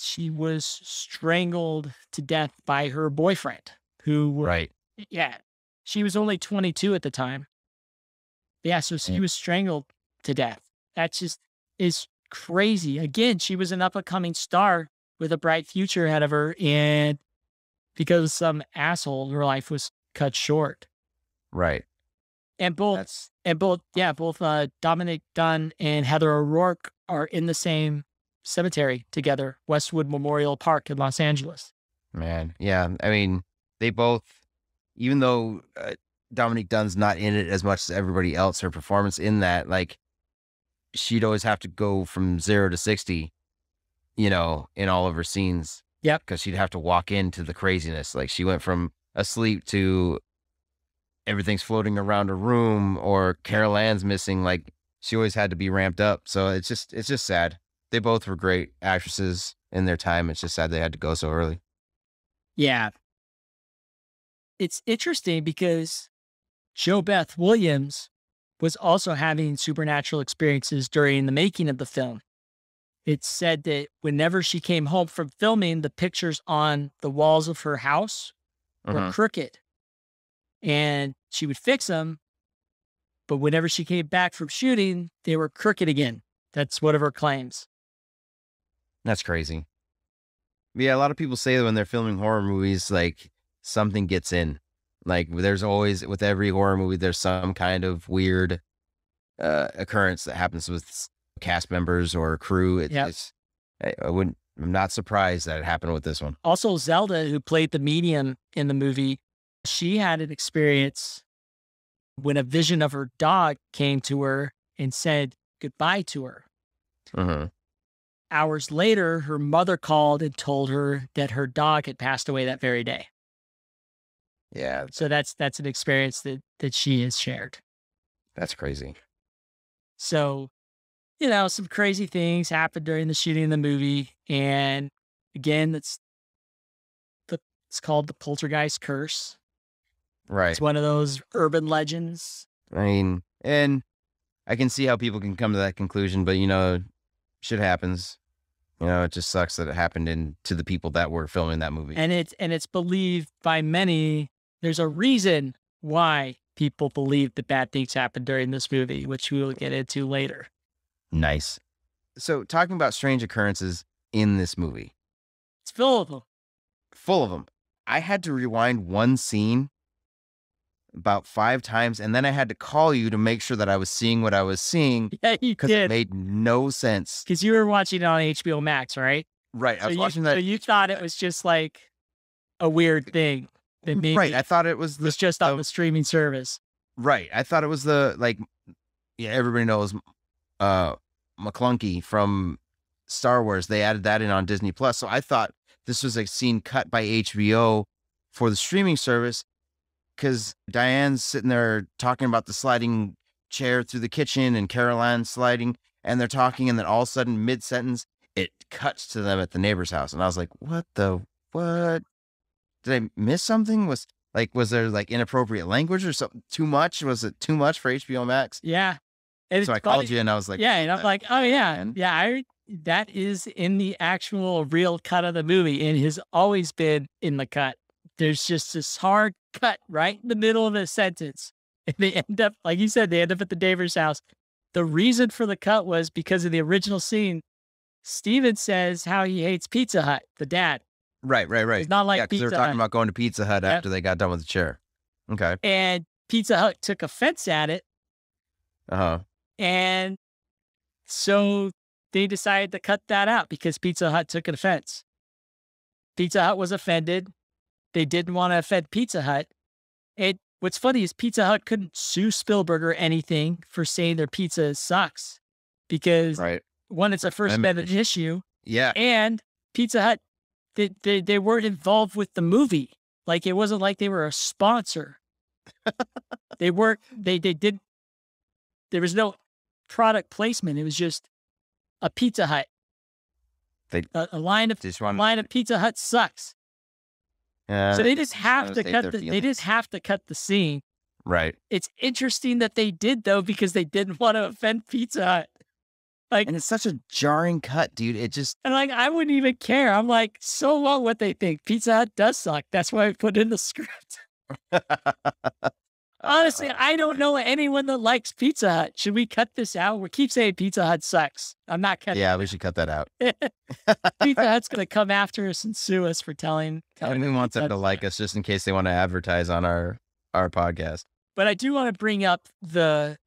She was strangled to death by her boyfriend, who Right. Yeah, she was only 22 at the time. Yeah, so she was strangled to death. That just is crazy. Again, she was an up and coming star with a bright future ahead of her. And because of some asshole, her life was cut short. Right. And both, That's and both, yeah, both uh, Dominique Dunne and Heather O'Rourke are in the same cemetery together, Westwood Memorial Park in Los Angeles. man. Yeah. I mean, they both, even though uh, Dominique Dunne's not in it as much as everybody else, her performance in that, like, she'd always have to go from zero to 60, you know, in all of her scenes. Yep. Because she'd have to walk into the craziness. Like, she went from asleep to everything's floating around a room or Carol Ann's missing. Like, she always had to be ramped up. So it's just, it's just sad. They both were great actresses in their time. It's just sad they had to go so early. Yeah. It's interesting because JoBeth Williams was also having supernatural experiences during the making of the film. It's said that whenever she came home from filming, the pictures on the walls of her house were Mhm. crooked and she would fix them. But whenever she came back from shooting, they were crooked again. That's one of her claims. That's crazy. Yeah, a lot of people say that when they're filming horror movies, like something gets in. Like there's always with every horror movie, there's some kind of weird uh, occurrence that happens with cast members or crew. It, Yep. It's I, I wouldn't. I'm not surprised that it happened with this one. Also, Zelda, who played the medium in the movie, she had an experience when a vision of her dog came to her and said goodbye to her. hmm Hours later, her mother called and told her that her dog had passed away that very day. Yeah, So that's that's an experience that that she has shared. that's crazy. So, you know, some crazy things happened during the shooting of the movie, and again, that's the it's called the poltergeist curse. Right. It's one of those urban legends. I mean, and I can see how people can come to that conclusion, but you know, shit happens. You know, it just sucks that it happened in to the people that were filming that movie. and it's and it's believed by many there's a reason why people believe that bad things happened during this movie which we will get into later Nice. So, talking about strange occurrences in this movie, it's full of them full of them. I had to rewind one scene about five times, and then I had to call you to make sure that I was seeing what I was seeing yeah you because it did made no sense. because you were watching it on hbo max right Right. I so was you, watching that. so you thought it was just like a weird thing that maybe right. I thought it was the was just on the- the streaming service Right. I thought it was the like yeah, everybody knows uh Maclunkey from Star Wars. They added that in on Disney Plus. So I thought this was a scene cut by HBO for the streaming service cuz Diane's sitting there talking about the sliding chair through the kitchen and Carol Ann sliding and they're talking and then all of a sudden mid sentence it cuts to them at the neighbor's house and I was like, "What the what? Did I miss something? Was like, was there like inappropriate language or something too much? Was it too much for HBO Max? yeah and so I it's called you and I was like, yeah and i'm like oh yeah man. yeah i that is in the actual real cut of the movie and has always been in the cut there's just this hard cut right in the middle of the sentence and they end up like you said they end up at the davers house the reason for the cut was because of the original scene steven says how he hates pizza hut the dad right, right, right. It's not like yeah, because they were talking Hut. about going to Pizza Hut Yep. after they got done with the chair. Okay. and pizza hut took offense at it Uh huh. And so they decided to cut that out because Pizza Hut took an offense. Pizza Hut was offended. They didn't want to offend Pizza Hut. It what's funny is Pizza Hut couldn't sue Spielberg or anything for saying their pizza sucks because Right. one, it's a First Amendment issue, Yeah. and Pizza Hut they, they they weren't involved with the movie. Like it wasn't like they were a sponsor. they weren't. They they did. There was no product placement. It was just a Pizza Hut. They- a, a line of Just a line of Pizza Hut sucks. Uh, so they just have wanna cut their the. They just have to cut the scene. right. It's interesting that they did though because they didn't want to offend Pizza Hut. Like And it's such a jarring cut, dude. It just And like, I wouldn't even care. I'm like, so what? What they think? Pizza Hut does suck. That's why I put in the script. Honestly, I don't know anyone that likes Pizza Hut. Should we cut this out? We keep saying Pizza Hut sucks. I'm not cutting. Yeah, we should cut that out. Pizza Hut's gonna come after us and sue us for telling. I telling mean, we want them to like us just in case they want to advertise on our our podcast. But I do want to bring up the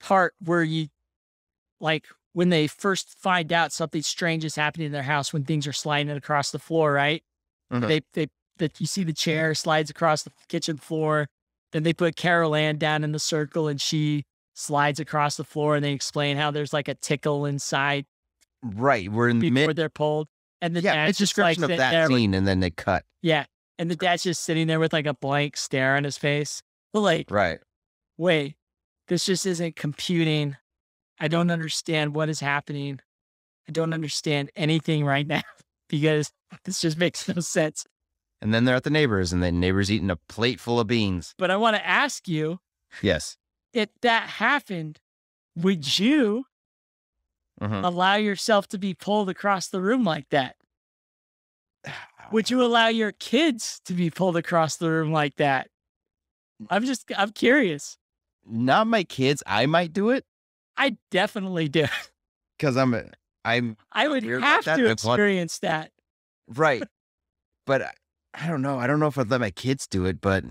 part where you, like, when they first find out something strange is happening in their house when things are sliding across the floor, right? Mhm. They they that you see the chair slides across the kitchen floor. Then they put Carol Ann down in the circle and she slides across the floor and they explain how there's like a tickle inside Right, we're in the before mid. they're pulled. And the Yeah, dad's it's just like of that there scene, and then they cut. yeah. And the dad's just sitting there with like a blank stare on his face. But like, Right. wait, this just isn't computing. I don't understand what is happening. I don't understand anything right now because this just makes no sense. And then they're at the neighbors, and the neighbors eating a plate full of beans. But I want to ask you Yes. if that happened, would you Mhm. allow yourself to be pulled across the room like that? Would you allow your kids to be pulled across the room like that? I'm just, I'm curious. Not my kids. I might do it I definitely do. because I'm. a- I'm I would Weird like have that, to one- experience that. right, but I, I don't know. I don't know if I'd let my kids do it, but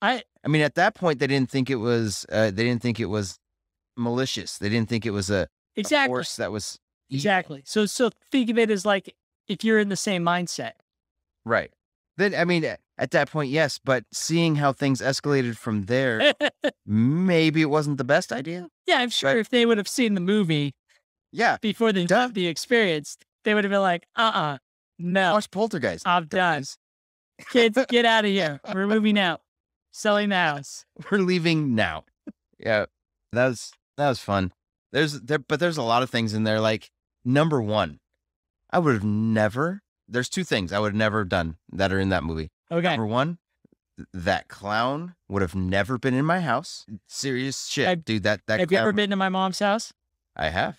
I, I mean, at that point, they didn't think it was. Uh, they didn't think it was malicious. They didn't think it was a, a exactly. force that was evil. Exactly. So so think of it as like if you're in the same mindset. right. Then I mean, at that point, yes. But seeing how things escalated from there, maybe it wasn't the best idea. yeah, I'm sure Right. if they would have seen the movie Yeah, before they Duh. the experience, they would have been like, uh uh no, watch Poltergeist. I'm done. Kids, get out of here. We're moving out. Selling the house. We're leaving now. Yeah, that was that was fun. There's there, but there's a lot of things in there. Like number one, I would have never. There's two things I would have never done that are in that movie. Okay. Number one, that clown would have never been in my house. Serious shit, Have- dude. That that Have you ever been to my mom's house? I have.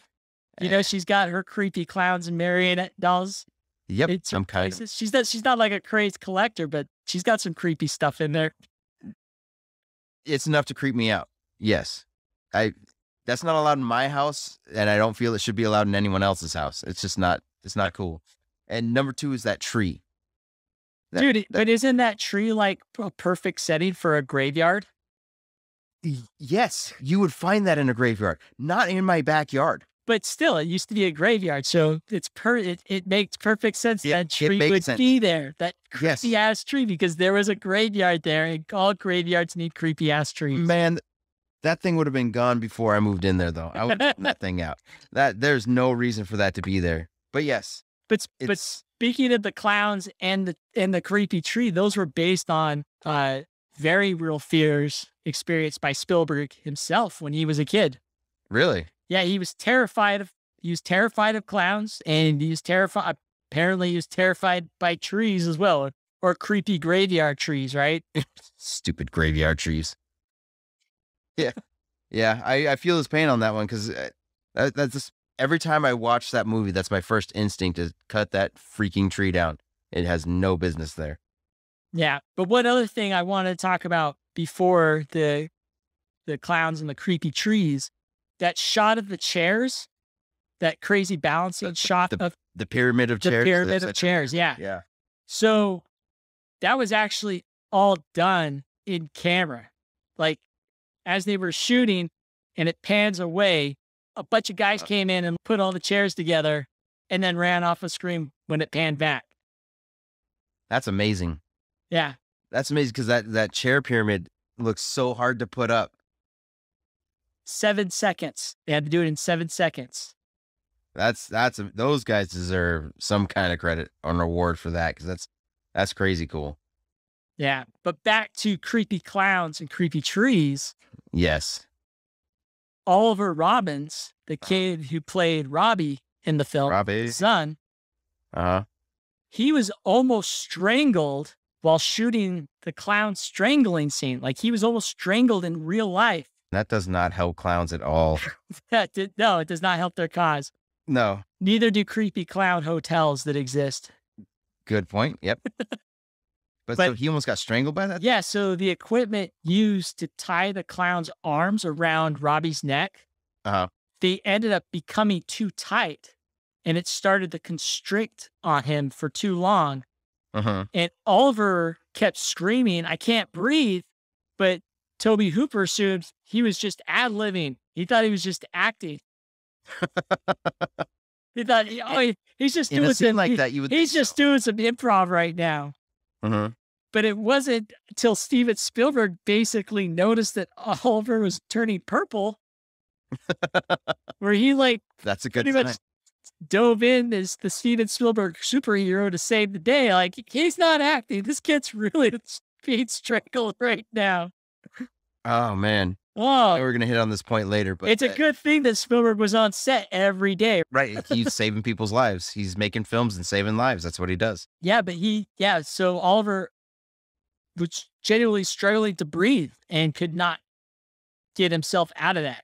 You know, she's got her creepy clowns and marionette dolls. Yep, It's I'm kind of. places. She's not she's not like a crazed collector, but she's got some creepy stuff in there. It's enough to creep me out. Yes, I. That's not allowed in my house, and I don't feel it should be allowed in anyone else's house. It's just not. It's not cool. And number two is that tree. That- Dude, but isn't that tree like a perfect setting for a graveyard? Yes, you would find that in a graveyard, not in my backyard. But still, it used to be a graveyard, so it's per it, it makes perfect sense Yeah, that tree would sense. be there. That Yes. creepy ass tree because there was a graveyard there, and all graveyards need creepy ass trees. Man, that thing would have been gone before I moved in there, though. I would have that thing out. That there's no reason for that to be there. But yes, But s- but speaking of the clowns and the and the creepy tree, those were based on uh very real fears experienced by Spielberg himself when he was a kid. really Yeah, he was terrified of he was terrified of clowns and he was terrified apparently he was terrified by trees as well or, or creepy graveyard trees, right? stupid graveyard trees. Yeah, yeah. I, I feel his pain on that one because that, that's just every time I watch that movie, that's my first instinct is cut that freaking tree down. It has no business there. Yeah. But one other thing I wanted to talk about before the the clowns and the creepy trees, that shot of the chairs, that crazy balancing shot the of The pyramid of the chairs. pyramid of chairs. Yeah. Yeah. So that was actually all done in camera. Like as they were shooting and it pans away, a bunch of guys Uh. came in and put all the chairs together and then ran off a screen when it panned back. That's amazing. Yeah. That's amazing because that, that chair pyramid looks so hard to put up. Seven seconds. They had to do it in seven seconds. That's that's those guys deserve some kind of credit or an award for that because that's that's crazy cool. Yeah. But back to creepy clowns and creepy trees. Yes. Oliver Robbins, the kid who played Robbie in the film, Robbie. son, Uh huh. he was almost strangled while shooting the clown strangling scene. Like he was almost strangled in real life. That does not help clowns at all. That did, no, it does not help their cause. No. Neither do creepy clown hotels that exist. Good point. Yep. But, But- so he almost got strangled by that. Yeah, so the equipment used to tie the clown's arms around Robbie's neck, Uh-huh. they ended up becoming too tight and it started to constrict on him for too long. Uh-huh. And Oliver kept screaming, I can't breathe. But Tobe Hooper assumed he was just ad libbing. He thought he was just acting. he thought, oh, he- he's just In doing some, like he- that, you would. he's just doing some improv right now. Uh-huh. But it wasn't until Steven Spielberg basically noticed that Oliver was turning purple, where he like That's a good pretty sign. much dove in as the Steven Spielberg superhero to save the day. Like he's not acting. This kid's really being strangled right now. Oh man, Oh, we're gonna hit on this point later, but it's a good thing that Spielberg was on set every day. right. He's saving people's lives. He's making films and saving lives. That's what he does. Yeah, but he, yeah. So Oliver was genuinely struggling to breathe and could not get himself out of that.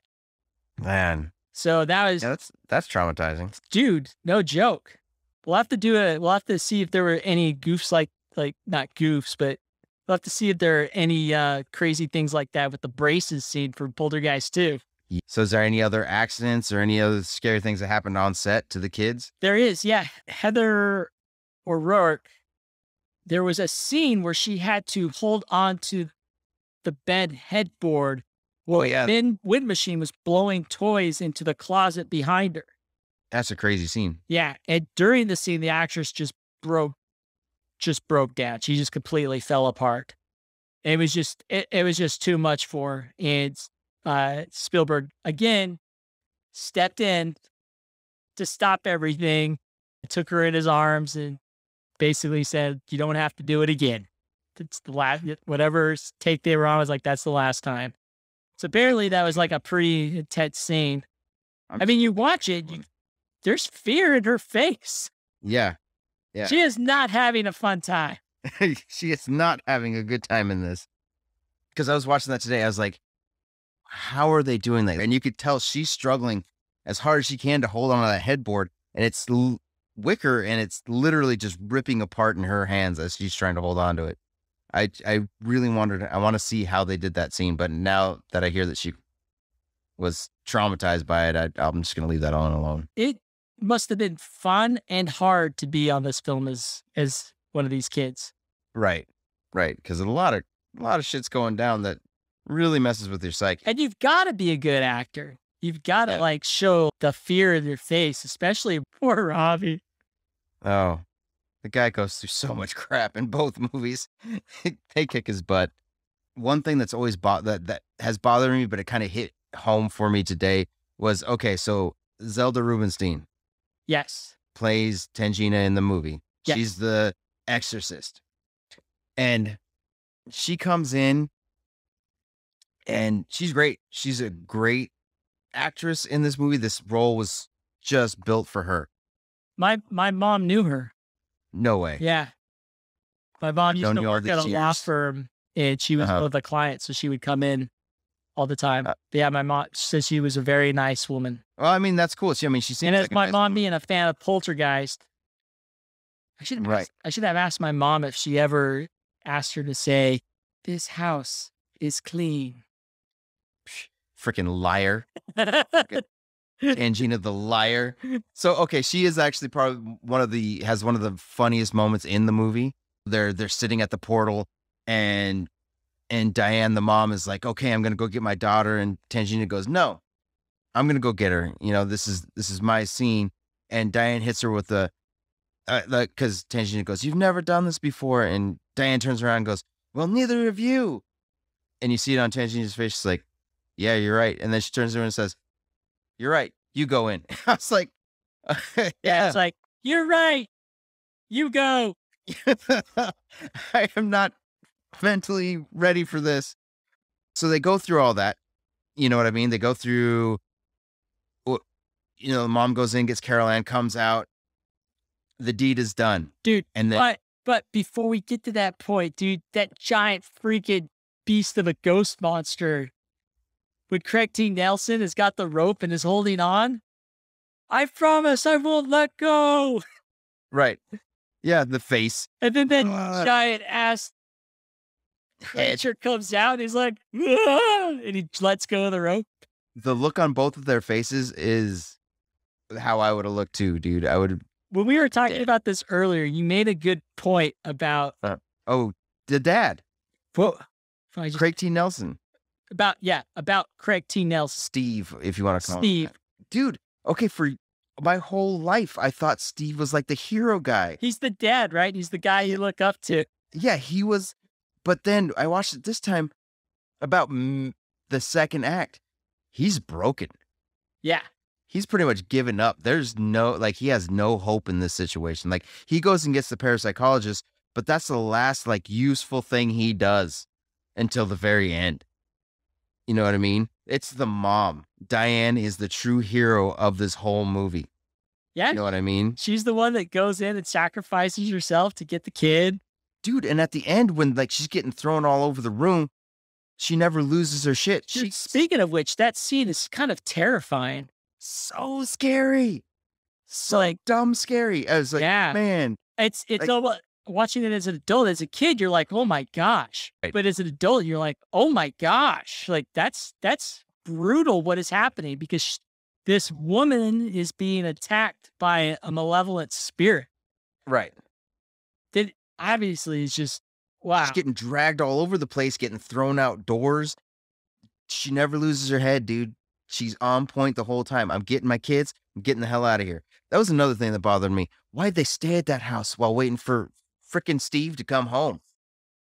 Man, So that was yeah, that's that's traumatizing. dude, no joke. We'll have to do it. We'll have to see if there were any goofs like like not goofs, but we'll have to see if there are any uh crazy things like that with the braces scene for Poltergeist too. So, is there any other accidents or any other scary things that happened on set to the kids? There is, yeah. Heather O'Rourke, there was a scene where she had to hold on to the bed headboard Oh yeah, wind machine was blowing toys into the closet behind her. that's a crazy scene. Yeah, and during the scene, the actress just broke, just broke down. She just completely fell apart. It was just, it, it was just too much for her. And uh, Spielberg again stepped in to stop everything, took her in his arms, and basically said, "You don't have to do it again." It's the last, whatever take they were on was like, "That's the last time." So apparently, that was like a pretty intense scene. I mean, you watch it, you, there's fear in her face. Yeah, Yeah. She is not having a fun time. she is not having a good time in this. Because I was watching that today, I was like, how are they doing that? And you could tell she's struggling as hard as she can to hold on to that headboard, and it's l- wicker, and it's literally just ripping apart in her hands as she's trying to hold on to it. I I really wondered. I want to see how they did that scene, but now that I hear that she was traumatized by it, I, I'm just gonna leave that on alone. It must have been fun and hard to be on this film as as one of these kids. Right, right. Because a lot of a lot of shit's going down that really messes with your psyche. And you've got to be a good actor. You've got to Yeah. like show the fear in your face, especially poor Robbie. Oh, the guy goes through so much crap in both movies. they kick his butt. One thing that's always bo- that that has bothered me, but it kind of hit home for me today was okay. So Zelda Rubinstein Yes. plays Tangina in the movie. Yes. She's the exorcist, and she comes in, and she's great. She's a great actress in this movie. This role was just built for her. My my mom knew her. No way. Yeah. My mom used to work at a law firm and she was Uh-huh. one of the clients, so she would come in all the time. Uh, yeah, my mom says she was a very nice woman. Well, I mean, that's cool. She, I mean, she seems and as like my nice mom woman. being a fan of Poltergeist, I should have Right. asked, I should have asked my mom if she ever asked her to say, "This house is clean." freaking liar, Tangina the liar. So okay, she is actually probably one of the has one of the funniest moments in the movie. They're they're sitting at the portal, and and Diane, the mom, is like, "Okay, I'm gonna go get my daughter," and Tangina goes, "No, I'm gonna go get her. You know, this is this is my scene." And Diane hits her with the, uh, like, because Tangina goes, "You've never done this before," and Diane turns around and goes, "Well, neither of you." And you see it on Tangina's face. She's like, "Yeah, you're right." And then she turns around and says, "You're right. You go in." I was like, yeah, "Yeah." it's like you're right. You go. I am not mentally ready for this. So they go through all that. You know what I mean? They go through, you know, the mom goes in, gets Carol Ann, comes out. The deed is done. Dude, And then, But but before we get to that point, dude, that giant freaking beast of a ghost monster with Craig T. Nelson has got the rope and is holding on. I promise I won't let go. right. Yeah, the face. And then that Uh. giant ass Creature comes out. He's like, "Ah," and he lets go of the rope. The look on both of their faces is how I would have looked too, dude. I would When we were talking Yeah. about this earlier, you made a good point about oh the dad, what I just, Craig T. Nelson, about yeah about Craig T. Nelson, Steve, if you want to call him. Steve. Dude, okay, for my whole life I thought Steve was like the hero guy. He's the dad, right? He's the guy you look up to. Yeah, he was. But then I watched it this time about mm, the second act. He's broken. Yeah, He's pretty much given up. There's no, like, he has no hope in this situation. Like, he goes and gets the parapsychologist, but that's the last, like, useful thing he does until the very end. You know what I mean? It's the mom. Diane is the true hero of this whole movie. yeah. You know what I mean? She's the one that goes in and sacrifices herself to get the kid. Dude. And at the end, when like she's getting thrown all over the room, she never loses her shit. Dude, speaking of which, that scene is kind of terrifying. so scary, So like, dumb scary. I was like, yeah, man, it's it's like- almost watching it as an adult. As a kid, you're like, oh my gosh, Right. but as an adult, you're like, oh my gosh, like that's that's brutal. What is happening? Because sh- this woman is being attacked by a malevolent spirit right. Obviously it's just wow. She's getting dragged all over the place, getting thrown outdoors. She never loses her head, dude. She's on point the whole time. I'm getting my kids. I'm getting the hell out of here. That was another thing that bothered me. Why'd they stay at that house while waiting for frickin' Steve to come home?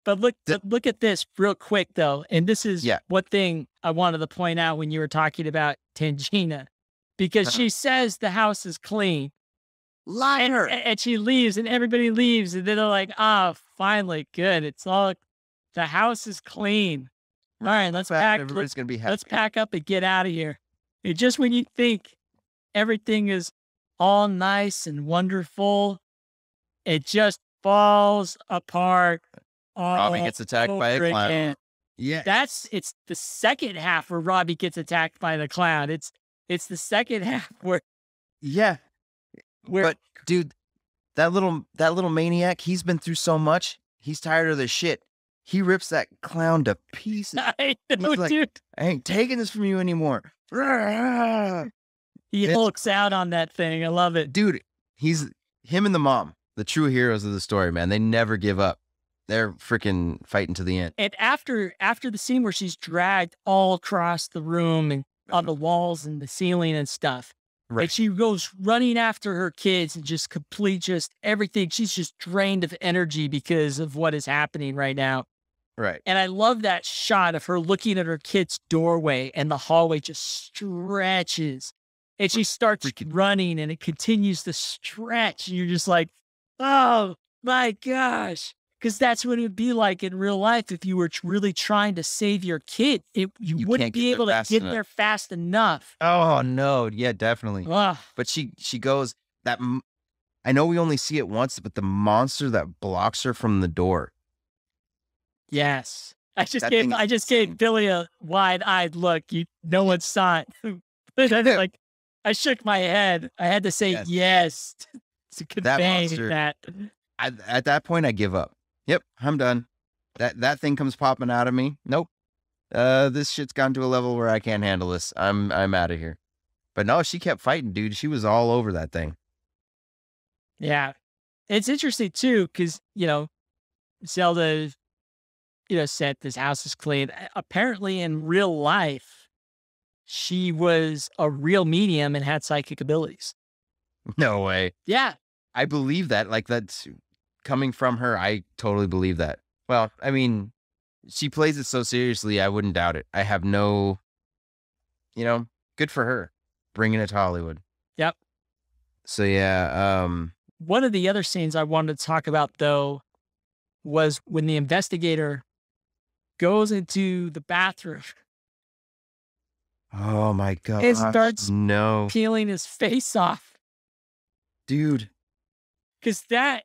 But look, The- but look at this real quick though, and this is Yeah. one thing I wanted to point out when you were talking about Tangina, because Uh-huh. she says the house is clean, Liar. and she leaves, and everybody leaves, and then they're like, "Ah, finally, good. It's all the house is clean. All right, let's pack. let- Everybody's gonna be happy. Let's pack up and get out of here." And just when you think everything is all nice and wonderful, it just falls apart. Robbie gets attacked by a clown. Yeah. That's it's the second half where Robbie gets attacked by the clown. It's it's the second half where Yeah. Where But dude, that little that little maniac, he's been through so much. He's tired of this shit. He rips that clown to pieces. I know, like- dude. I ain't taking this from you anymore. He it's- hulks out on that thing. I love it. Dude, he's him and the mom, the true heroes of the story, man. They never give up. They're freaking fighting to the end. And after after the scene where she's dragged all across the room and on the walls and the ceiling and stuff, Right. and she goes running after her kids and just complete just everything. She's just drained of energy because of what is happening right now. Right. And I love that shot of her looking at her kid's doorway and the hallway just stretches. And she starts Freaking- running and it continues to stretch. And you're just like, oh my gosh. Because that's what it would be like in real life if you were really trying to save your kid. It, you, You wouldn't be able to get enough. there fast enough. Oh no, yeah, definitely. Ugh. But she she goes that. m- I know we only see it once, but the monster that blocks her from the door. Yes. I just That gave I just gave. Billy a wide eyed look. You no one saw it. I like I shook my head. I had to say Yes. yes, to That convey monster- that. I, at that point, I give up. Yep, I'm done. That that thing comes popping out of me. Nope. Uh, this shit's gone to a level where I can't handle this. I'm I'm out of here. But no, she kept fighting, dude. She was all over that thing. Yeah. It's interesting too, because you know, Zelda, you know, said this house is clean. Apparently in real life, she was a real medium and had psychic abilities. No way. Yeah. I believe that. Like that's coming from her. I totally believe that. Well, I mean, she plays it so seriously. I wouldn't doubt it. I have no, you know, good for her, bringing it to Hollywood. Yep. So yeah, um, One of the other scenes I wanted to talk about though was when the investigator goes into the bathroom oh my god, It starts no, peeling his face off. dude. because that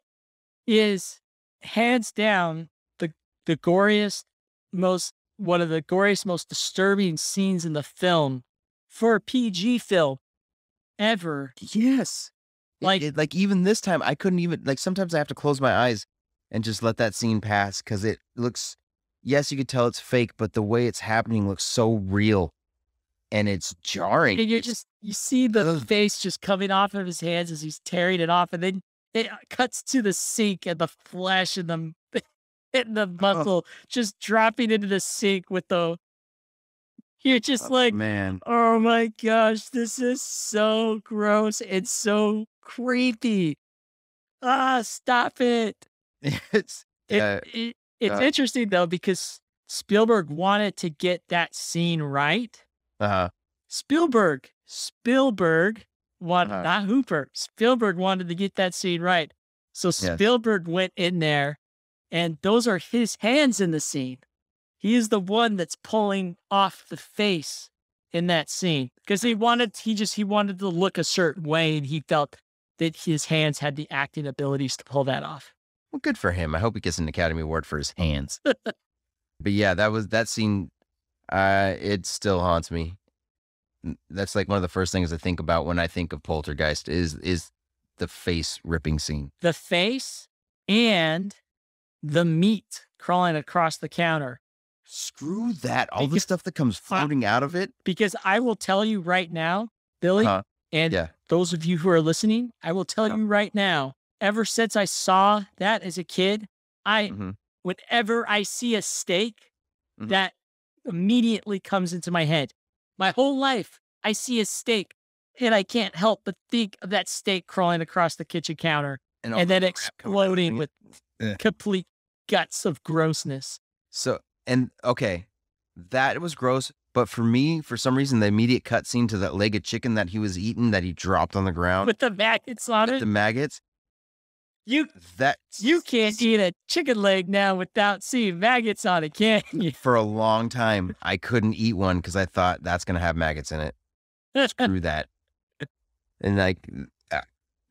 is hands down the the goriest, most one of the goriest, most disturbing scenes in the film for a PG film ever. Yes. Like- like like even this time I couldn't even like sometimes I have to close my eyes and just let that scene pass because it looks yes you could tell it's fake but the way it's happening looks so real and it's jarring. And you're just you see the Ugh. face just coming off of his hands as he's tearing it off, and then it cuts to the sink and the flesh and the and the muscle just dropping into the sink with the. You're just Oh, like, man. oh my gosh, this is so gross and so creepy. Ah, stop it. It's It, Uh, it it's uh, interesting though because Spielberg wanted to get that scene right. uh Spielberg, Spielberg wanted Uh-huh. not Hooper. Spielberg wanted to get that scene right. So Spielberg went in there, and those are his hands in the scene. He is the one that's pulling off the face in that scene because he wanted he just he wanted to look a certain way, and he felt that his hands had the acting abilities to pull that off. well good for him. I hope he gets an Academy Award for his hands. but yeah, that was that scene uh it still haunts me. That's like one of the first things I think about when I think of Poltergeist is is the face ripping scene. the face and the meat crawling across the counter. Screw that. All the stuff that comes floating out of it. Because I will tell you right now, Billy, Huh. and Yeah. those of you who are listening, I will tell you right now, ever since I saw that as a kid, I, Mhm. whenever I see a steak, Mhm. that immediately comes into my head. My whole life, I see a steak and I can't help but think of that steak crawling across the kitchen counter all and then the crap coming out of exploding with Yeah. complete guts of grossness. So and okay, that was gross. But for me, for some reason, the immediate cut scene to that leg of chicken that he was eating that he dropped on the ground With the maggots on with it, the maggots, you that you can't eat a chicken leg now without seeing maggots on it, can you? for a long time I couldn't eat one because I thought that's gonna have maggots in it. Screw that. And like uh,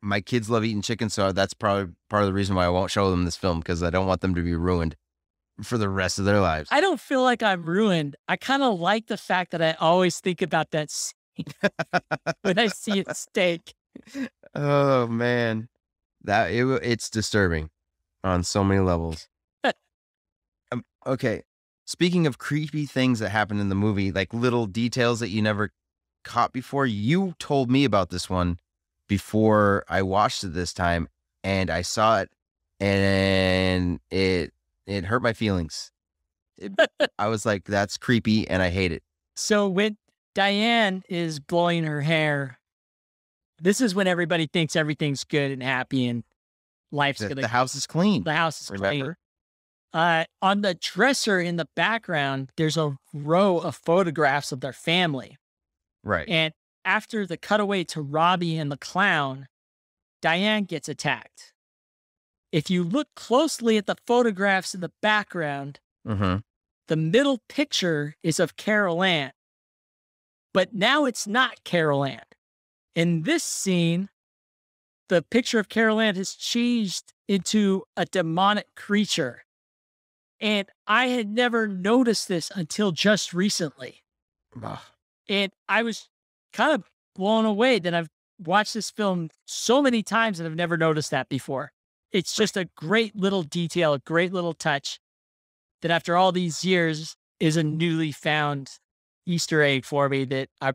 my kids love eating chicken, so that's probably part of the reason why I won't show them this film because I don't want them to be ruined for the rest of their lives. I don't feel like I'm ruined. I kind of like the fact that I always think about that scene when I see a steak. oh man, that it, it's disturbing on so many levels. um, okay, speaking of creepy things that happened in the movie, like little details that you never caught before, you told me about this one before I watched it this time, and I saw it, and it it hurt my feelings. It- I was like, "That's creepy," and I hate it. So when Diane is blowing her hair, this is when everybody thinks everything's good and happy and life's The, gonna the house is clean. the house is clean. Uh, on the dresser in the background, there's a row of photographs of their family. Right. And after the cutaway to Robbie and the clown, Diane gets attacked. If you look closely at the photographs in the background, mm-hmm. the middle picture is of Carol Ann. But now it's not Carol Ann. In this scene, the picture of Carol Ann has changed into a demonic creature. And I had never noticed this until just recently. And I was kind of blown away that I've watched this film so many times and I've never noticed that before. It's just a great little detail, a great little touch that after all these years is a newly found Easter egg for me that s-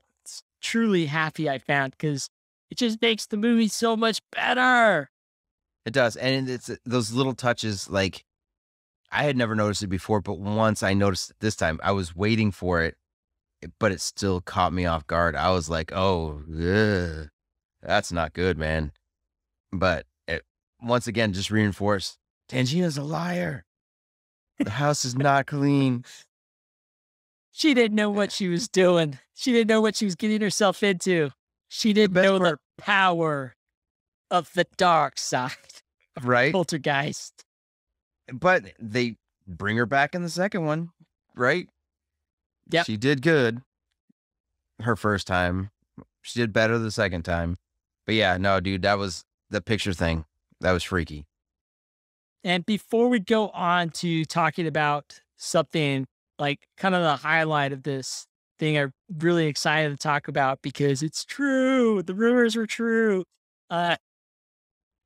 truly happy I found because it just makes the movie so much better. It does, and it's uh, those little touches. Like I had never noticed it before, but once I noticed it this time, I was waiting for it, it- but it still caught me off guard. I was like, "Oh, ugh, that's not good, man." But it once again just reinforced: Tangina's a liar. The house is not clean. She didn't know what she was doing. She didn't know what she was getting herself into. She didn't best know part- the power of the dark side. Right? Poltergeist. But they bring her back in the second one, right? Yeah. She did good her first time. She did better the second time. But yeah, no, dude, that was the picture thing. That was freaky. And before we go on to talking about something like kind of the highlight of this thing, I'm really excited to talk about because it's true. The rumors were true. Uh,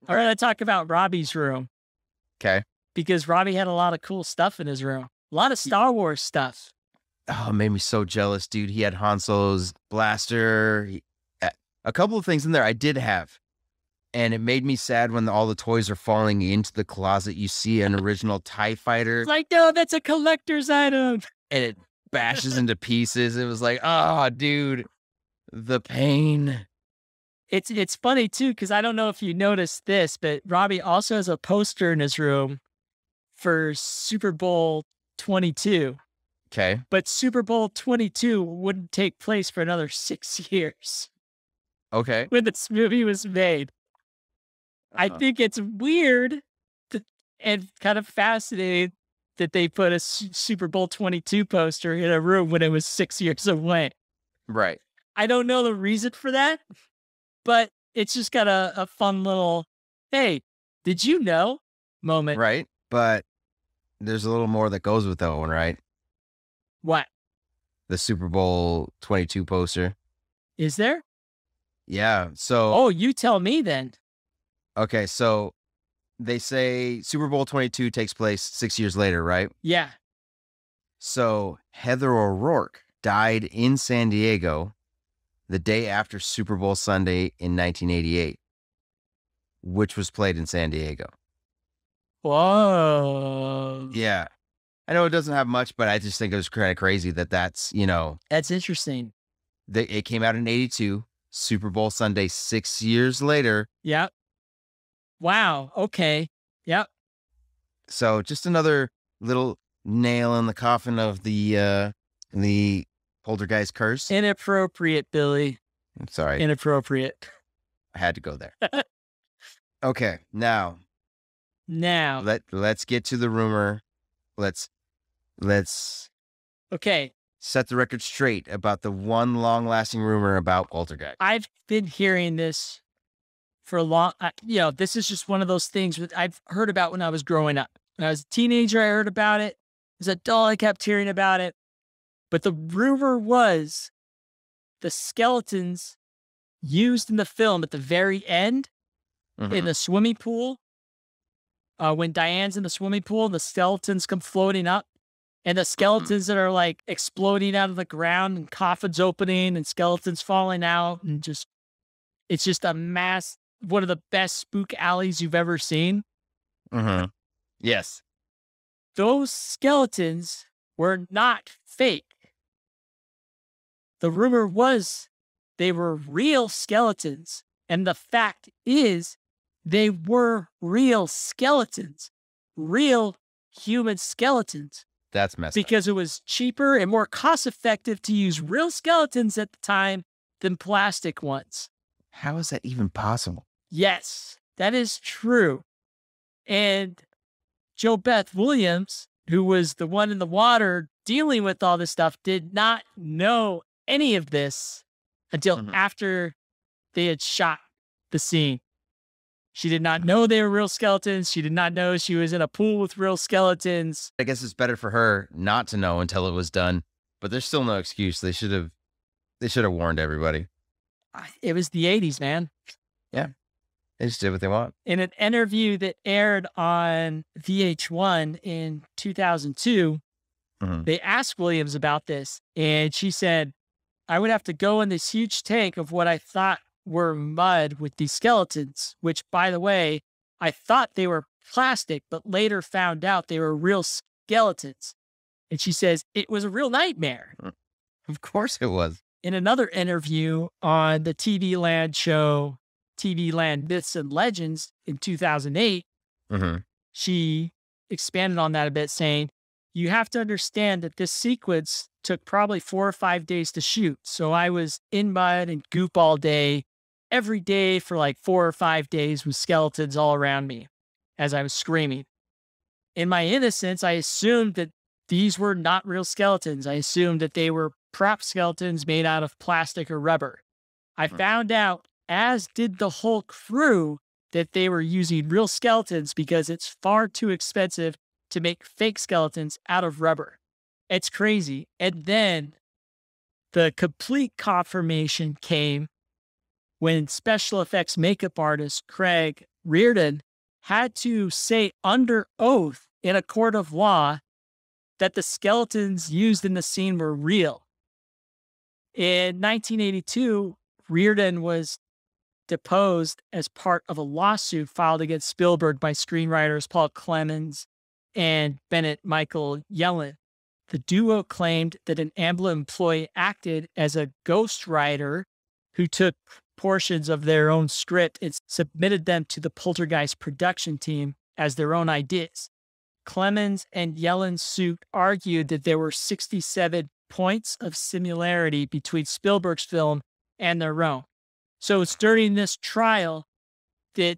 I want talk about Robbie's room Okay. because Robbie had a lot of cool stuff in his room. A lot of Star Wars stuff. Oh, it made me so jealous, dude. He had Han Solo's blaster. He, a couple of things in there I did have. And it made me sad when all the toys are falling into the closet. You see an original TIE fighter It's like, no, that's a collector's item. and it bashes into pieces. It was like, oh, dude, the pain. It's it's funny too because I don't know if you noticed this, but Robbie also has a poster in his room for Super Bowl 22. Okay. But Super Bowl 22 wouldn't take place for another six years Okay. when this movie was made. I Uh-huh. think it's weird that, and kind of fascinating that they put a Super Bowl 22 poster in a room when it was six years away. Right. I don't know the reason for that, but it's just got a, a fun little, hey, did you know moment. Right. But there's a little more that goes with that one, right? What The Super Bowl 22 poster. is there? Yeah. So, Oh, you tell me then. Okay. So they say Super Bowl 22 takes place six years later, right? Yeah. So Heather O'Rourke died in San Diego the day after Super Bowl Sunday in 1988, which was played in San Diego. Whoa. Yeah. I know it doesn't have much, but I just think it was kind of crazy that that's, you know, That's interesting. that it came out in 82, Super Bowl Sunday six years later. Yep. Wow. Okay. Yep. So just another little nail in the coffin of the, uh, the poltergeist curse. Inappropriate, Billy. I'm sorry. Inappropriate. I had to go there. okay. Now Now, let let's get to the rumor. Let's let's okay. set the record straight about the one long-lasting rumor about poltergeist. I've been hearing this for a long, I- you know, this is just one of those things that I've heard about when I was growing up. When I was a teenager, I heard about it. As a adult, I kept hearing about it. But the rumor was the skeletons used in the film at the very end Mhm. in the swimming pool. Uh, when Diane's in the swimming pool, the skeletons come floating up, and the skeletons that are like exploding out of the ground, and coffins opening, and skeletons falling out, and just it's just a mass. One of the best spook alleys you've ever seen. Mhm. Yes. Those skeletons were not fake. The rumor was they were real skeletons. And the fact is, they were real skeletons, real human skeletons, That's messed up. because it was cheaper and more cost effective to use real skeletons at the time than plastic ones. How is that even possible? Yes, that is true. And JoBeth Williams, who was the one in the water dealing with all this stuff, did not know any of this until Mhm. after they had shot the scene. She did not know they were real skeletons. She did not know she was in a pool with real skeletons. I guess it's better for her not to know until it was done. But there's still no excuse. They should have they should have warned everybody. It was the 80s, man. Yeah. They just did what they want. in an interview that aired on VH1 in 2002, Mhm. they asked Williams about this, and she said, I would have to go in this huge tank of what I thought were mud with these skeletons, which, by the way, I thought they were plastic, but later found out they were real skeletons. And she says, it was a real nightmare. Of course it was. In another interview on the TV Land show, TV Land Myths and Legends in 2008, Mhm. she expanded on that a bit, saying, You have to understand that this sequence took probably four or five days to shoot. So I was in mud and goop all day, every day for like four or five days with skeletons all around me as I was screaming. In my innocence, I assumed that these were not real skeletons. I assumed that they were prop skeletons made out of plastic or rubber. I Hmm. found out, as did the whole crew, that they were using real skeletons because it's far too expensive to make fake skeletons out of rubber. It's crazy. And then the complete confirmation came when special effects makeup artist Craig Reardon had to say under oath in a court of law that the skeletons used in the scene were real. In 1982, Reardon was deposed as part of a lawsuit filed against Spielberg by screenwriters Paul Clemens and Bennett Michael Yellen. The duo claimed that an Amblin employee acted as a ghostwriter who took portions of their own script and submitted them to the Poltergeist production team as their own ideas. Clemens and Yellen's suit argued that there were 67 points of similarity between Spielberg's film and their own. So it's during this trial that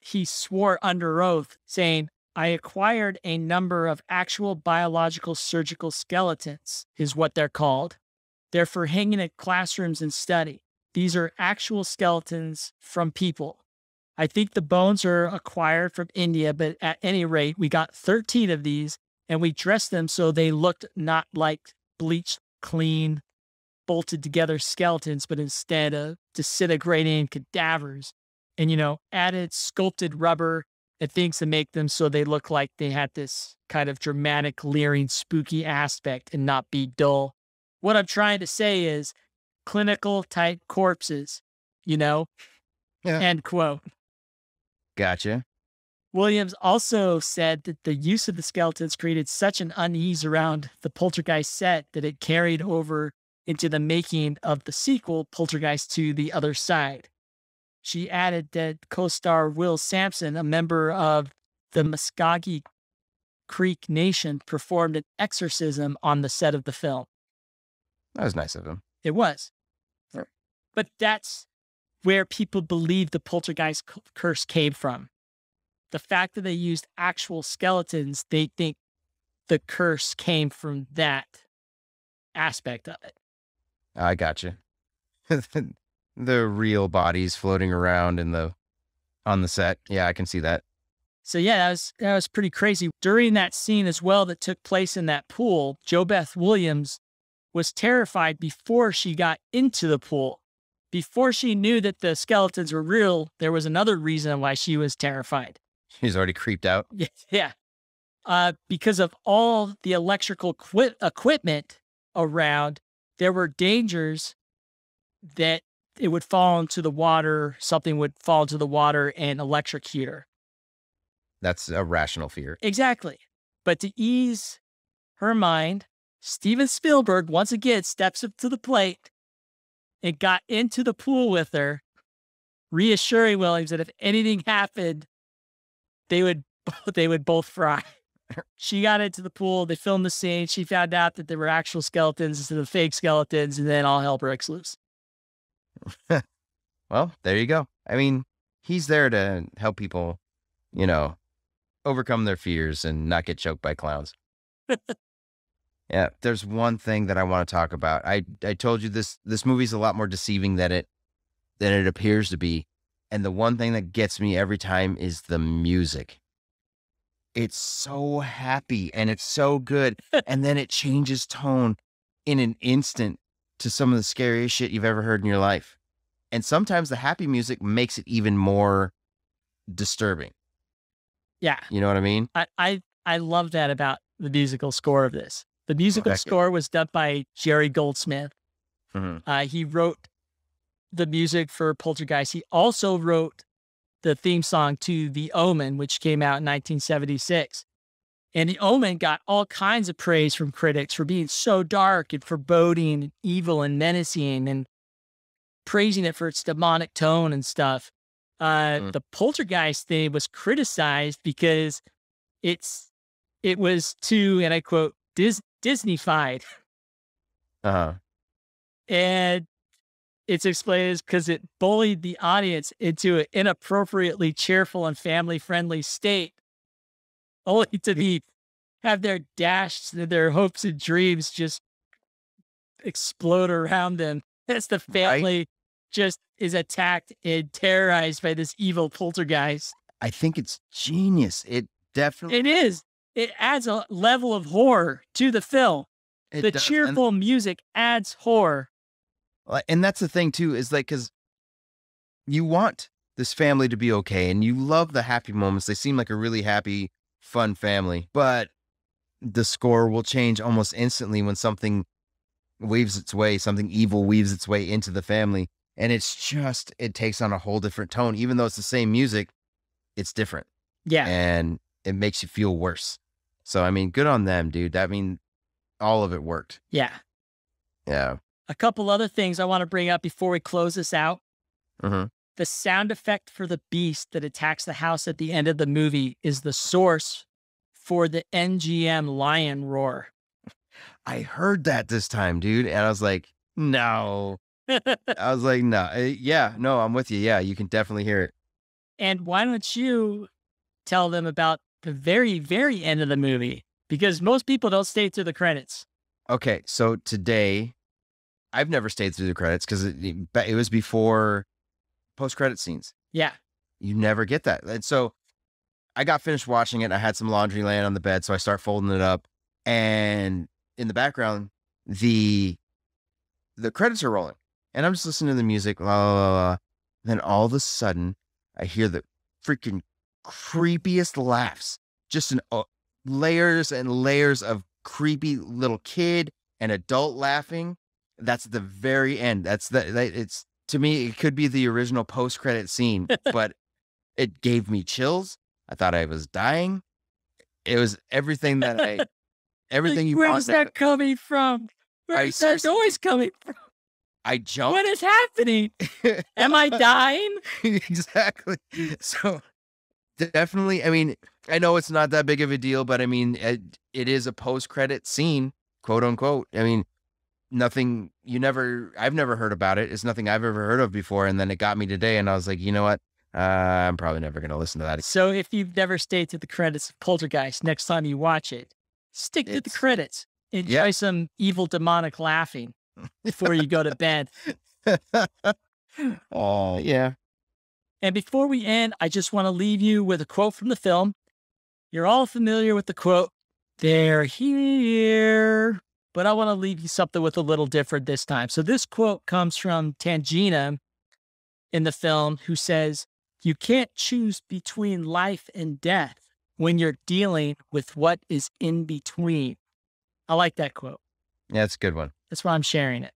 he swore under oath, saying, I acquired a number of actual biological surgical skeletons, is what they're called. They're for hanging in classrooms and study. These are actual skeletons from people. I think the bones are acquired from India, but at any rate, we got 13 of these and we dressed them so they looked not like bleached, clean, bolted together skeletons, but instead of disintegrating cadavers and, you know, added sculpted rubber and things to make them so they look like they had this kind of dramatic, leering, spooky aspect and not be dull. What I'm trying to say is clinical type corpses, you know? Yeah. End quote. Gotcha. Williams also said that the use of the skeletons created such an unease around the Poltergeist set that it carried over into the making of the sequel, Poltergeist to the Other Side. She added that co star Will Sampson, a member of the Muscogee Creek Nation, performed an exorcism on the set of the film. That was nice of him. It was. But that's where people believe the poltergeist curse came from. The fact that they used actual skeletons, they think the curse came from that aspect of it. I gotcha. the real bodies floating around in the on the set. Yeah, I can see that. So yeah, that was that was pretty crazy. During that scene as well that took place in that pool, JoBeth Williams was terrified before she got into the pool. Before she knew that the skeletons were real, there was another reason why she was terrified. He's already creeped out. Yeah. Uh, because of all the electrical equi- equipment around, there were dangers that it would fall into the water, something would fall into the water and electrocute her. That's a rational fear. Exactly. But to ease her mind, Steven Spielberg once again steps up to the plate and got into the pool with her, reassuring Williams that if anything happened, they would they would both fry. She got into the pool. They filmed the scene. She found out that there were actual skeletons instead of fake skeletons, and then all hell breaks loose. Well, there you go. I mean, he's there to help people, you know, overcome their fears and not get choked by clowns. yeah, there's one thing that I want to talk about. I I told you this this movie's a lot more deceiving than it than it appears to be. And the one thing that gets me every time is the music. It's so happy and it's so good. and then it changes tone in an instant to some of the scariest shit you've ever heard in your life. And sometimes the happy music makes it even more disturbing. Yeah, You know what I mean? I I, I love that about the musical score of this. The musical heck yeah. score was done by Jerry Goldsmith. Mhm. Uh, he wrote the music for Poltergeist. He also wrote the theme song to The Omen, which came out in 1976. And The Omen got all kinds of praise from critics for being so dark and foreboding and evil and menacing and praising it for its demonic tone and stuff. Uh, Mm. The Poltergeist thing was criticized because it's it was too, and I quote, Dis- Disneyfied. Uh-huh. And it's explained as because it bullied the audience into an inappropriately cheerful and family friendly state, only to be have their dashed their hopes and dreams just explode around them as the family just is attacked and terrorized by this evil poltergeist. I think it's genius. It definitely It is. It adds a level of horror to the film. it the does. And- cheerful music adds horror. Like, and that's the thing too is like because you want this family to be okay and you love the happy moments. They seem like a really happy, fun family, but the score will change almost instantly when something weaves its way, something evil weaves its way into the family. And it's just, it takes on a whole different tone. Even though it's the same music, it's different Yeah. and it makes you feel worse. So, I mean, good on them, dude. I mean, all of it worked. Yeah. Yeah. A couple other things I want to bring up before we close this out. hmm The sound effect for the beast that attacks the house at the end of the movie is the source for the MGM lion roar. I heard that this time, dude. And I was like, no. I was like, no. Uh, Yeah, no, I'm with you. Yeah, you can definitely hear it. and why don't you tell them about the very, very end of the movie? Because most people don't stay through the credits. Okay, so today, I've never stayed through the credits because it, it was before post credit scenes. Yeah. You never get that. And so I got finished watching it. I had some laundry laying on the bed, so I start folding it up, and in the background, the the credits are rolling, and I'm just listening to the music. La la la. la. Then all of a sudden, I hear the freaking creepiest laughs, just in uh, layers and layers of creepy little kid and adult laughing. That's the very end. That's the that, it's to me. It could be the original post credit scene, but it gave me chills. I thought I was dying. It was everything that I, everything you Where's that coming from? Where's that noise coming from? I jumped. What is happening? Am I dying? exactly. So definitely, I mean, I know it's not that big of a deal, but I mean, it, it is a post credit scene, quote unquote. I mean, nothing you never, I've never heard about it. It's nothing I've ever heard of before. And then it got me today, and I was like, you know what? Uh, I'm probably never going to listen to that. So if you've never stayed to the credits of Poltergeist, next time you watch it, stick to the credits. Enjoy Yeah. some evil demonic laughing before you go to bed. Oh, yeah. And before we end, I just want to leave you with a quote from the film. You're all familiar with the quote, they're here. But I want to leave you something with a little different this time. So this quote comes from Tangina in the film, who says, You can't choose between life and death when you're dealing with what is in between. I like that quote. Yeah, it's a good one. That's why I'm sharing it.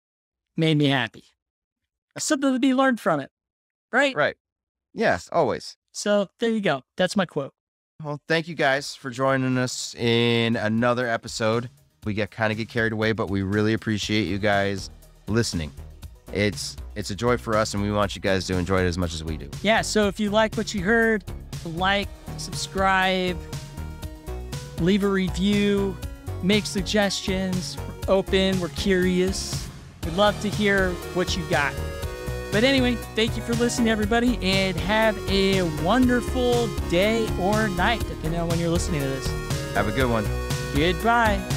Made me happy. Something to be learned from it. Right? Right. Yes, always. So there you go. That's my quote. Well, thank you guys for joining us in another episode. We get kind of get carried away, but we really appreciate you guys listening. It's it's a joy for us, and we want you guys to enjoy it as much as we do. Yeah. So if you like what you heard, like, subscribe, leave a review, make suggestions. We're open. We're curious. We'd love to hear what you got. But anyway, thank you for listening, everybody, and have a wonderful day or night, depending on when you're listening to this. Have a good one. Goodbye.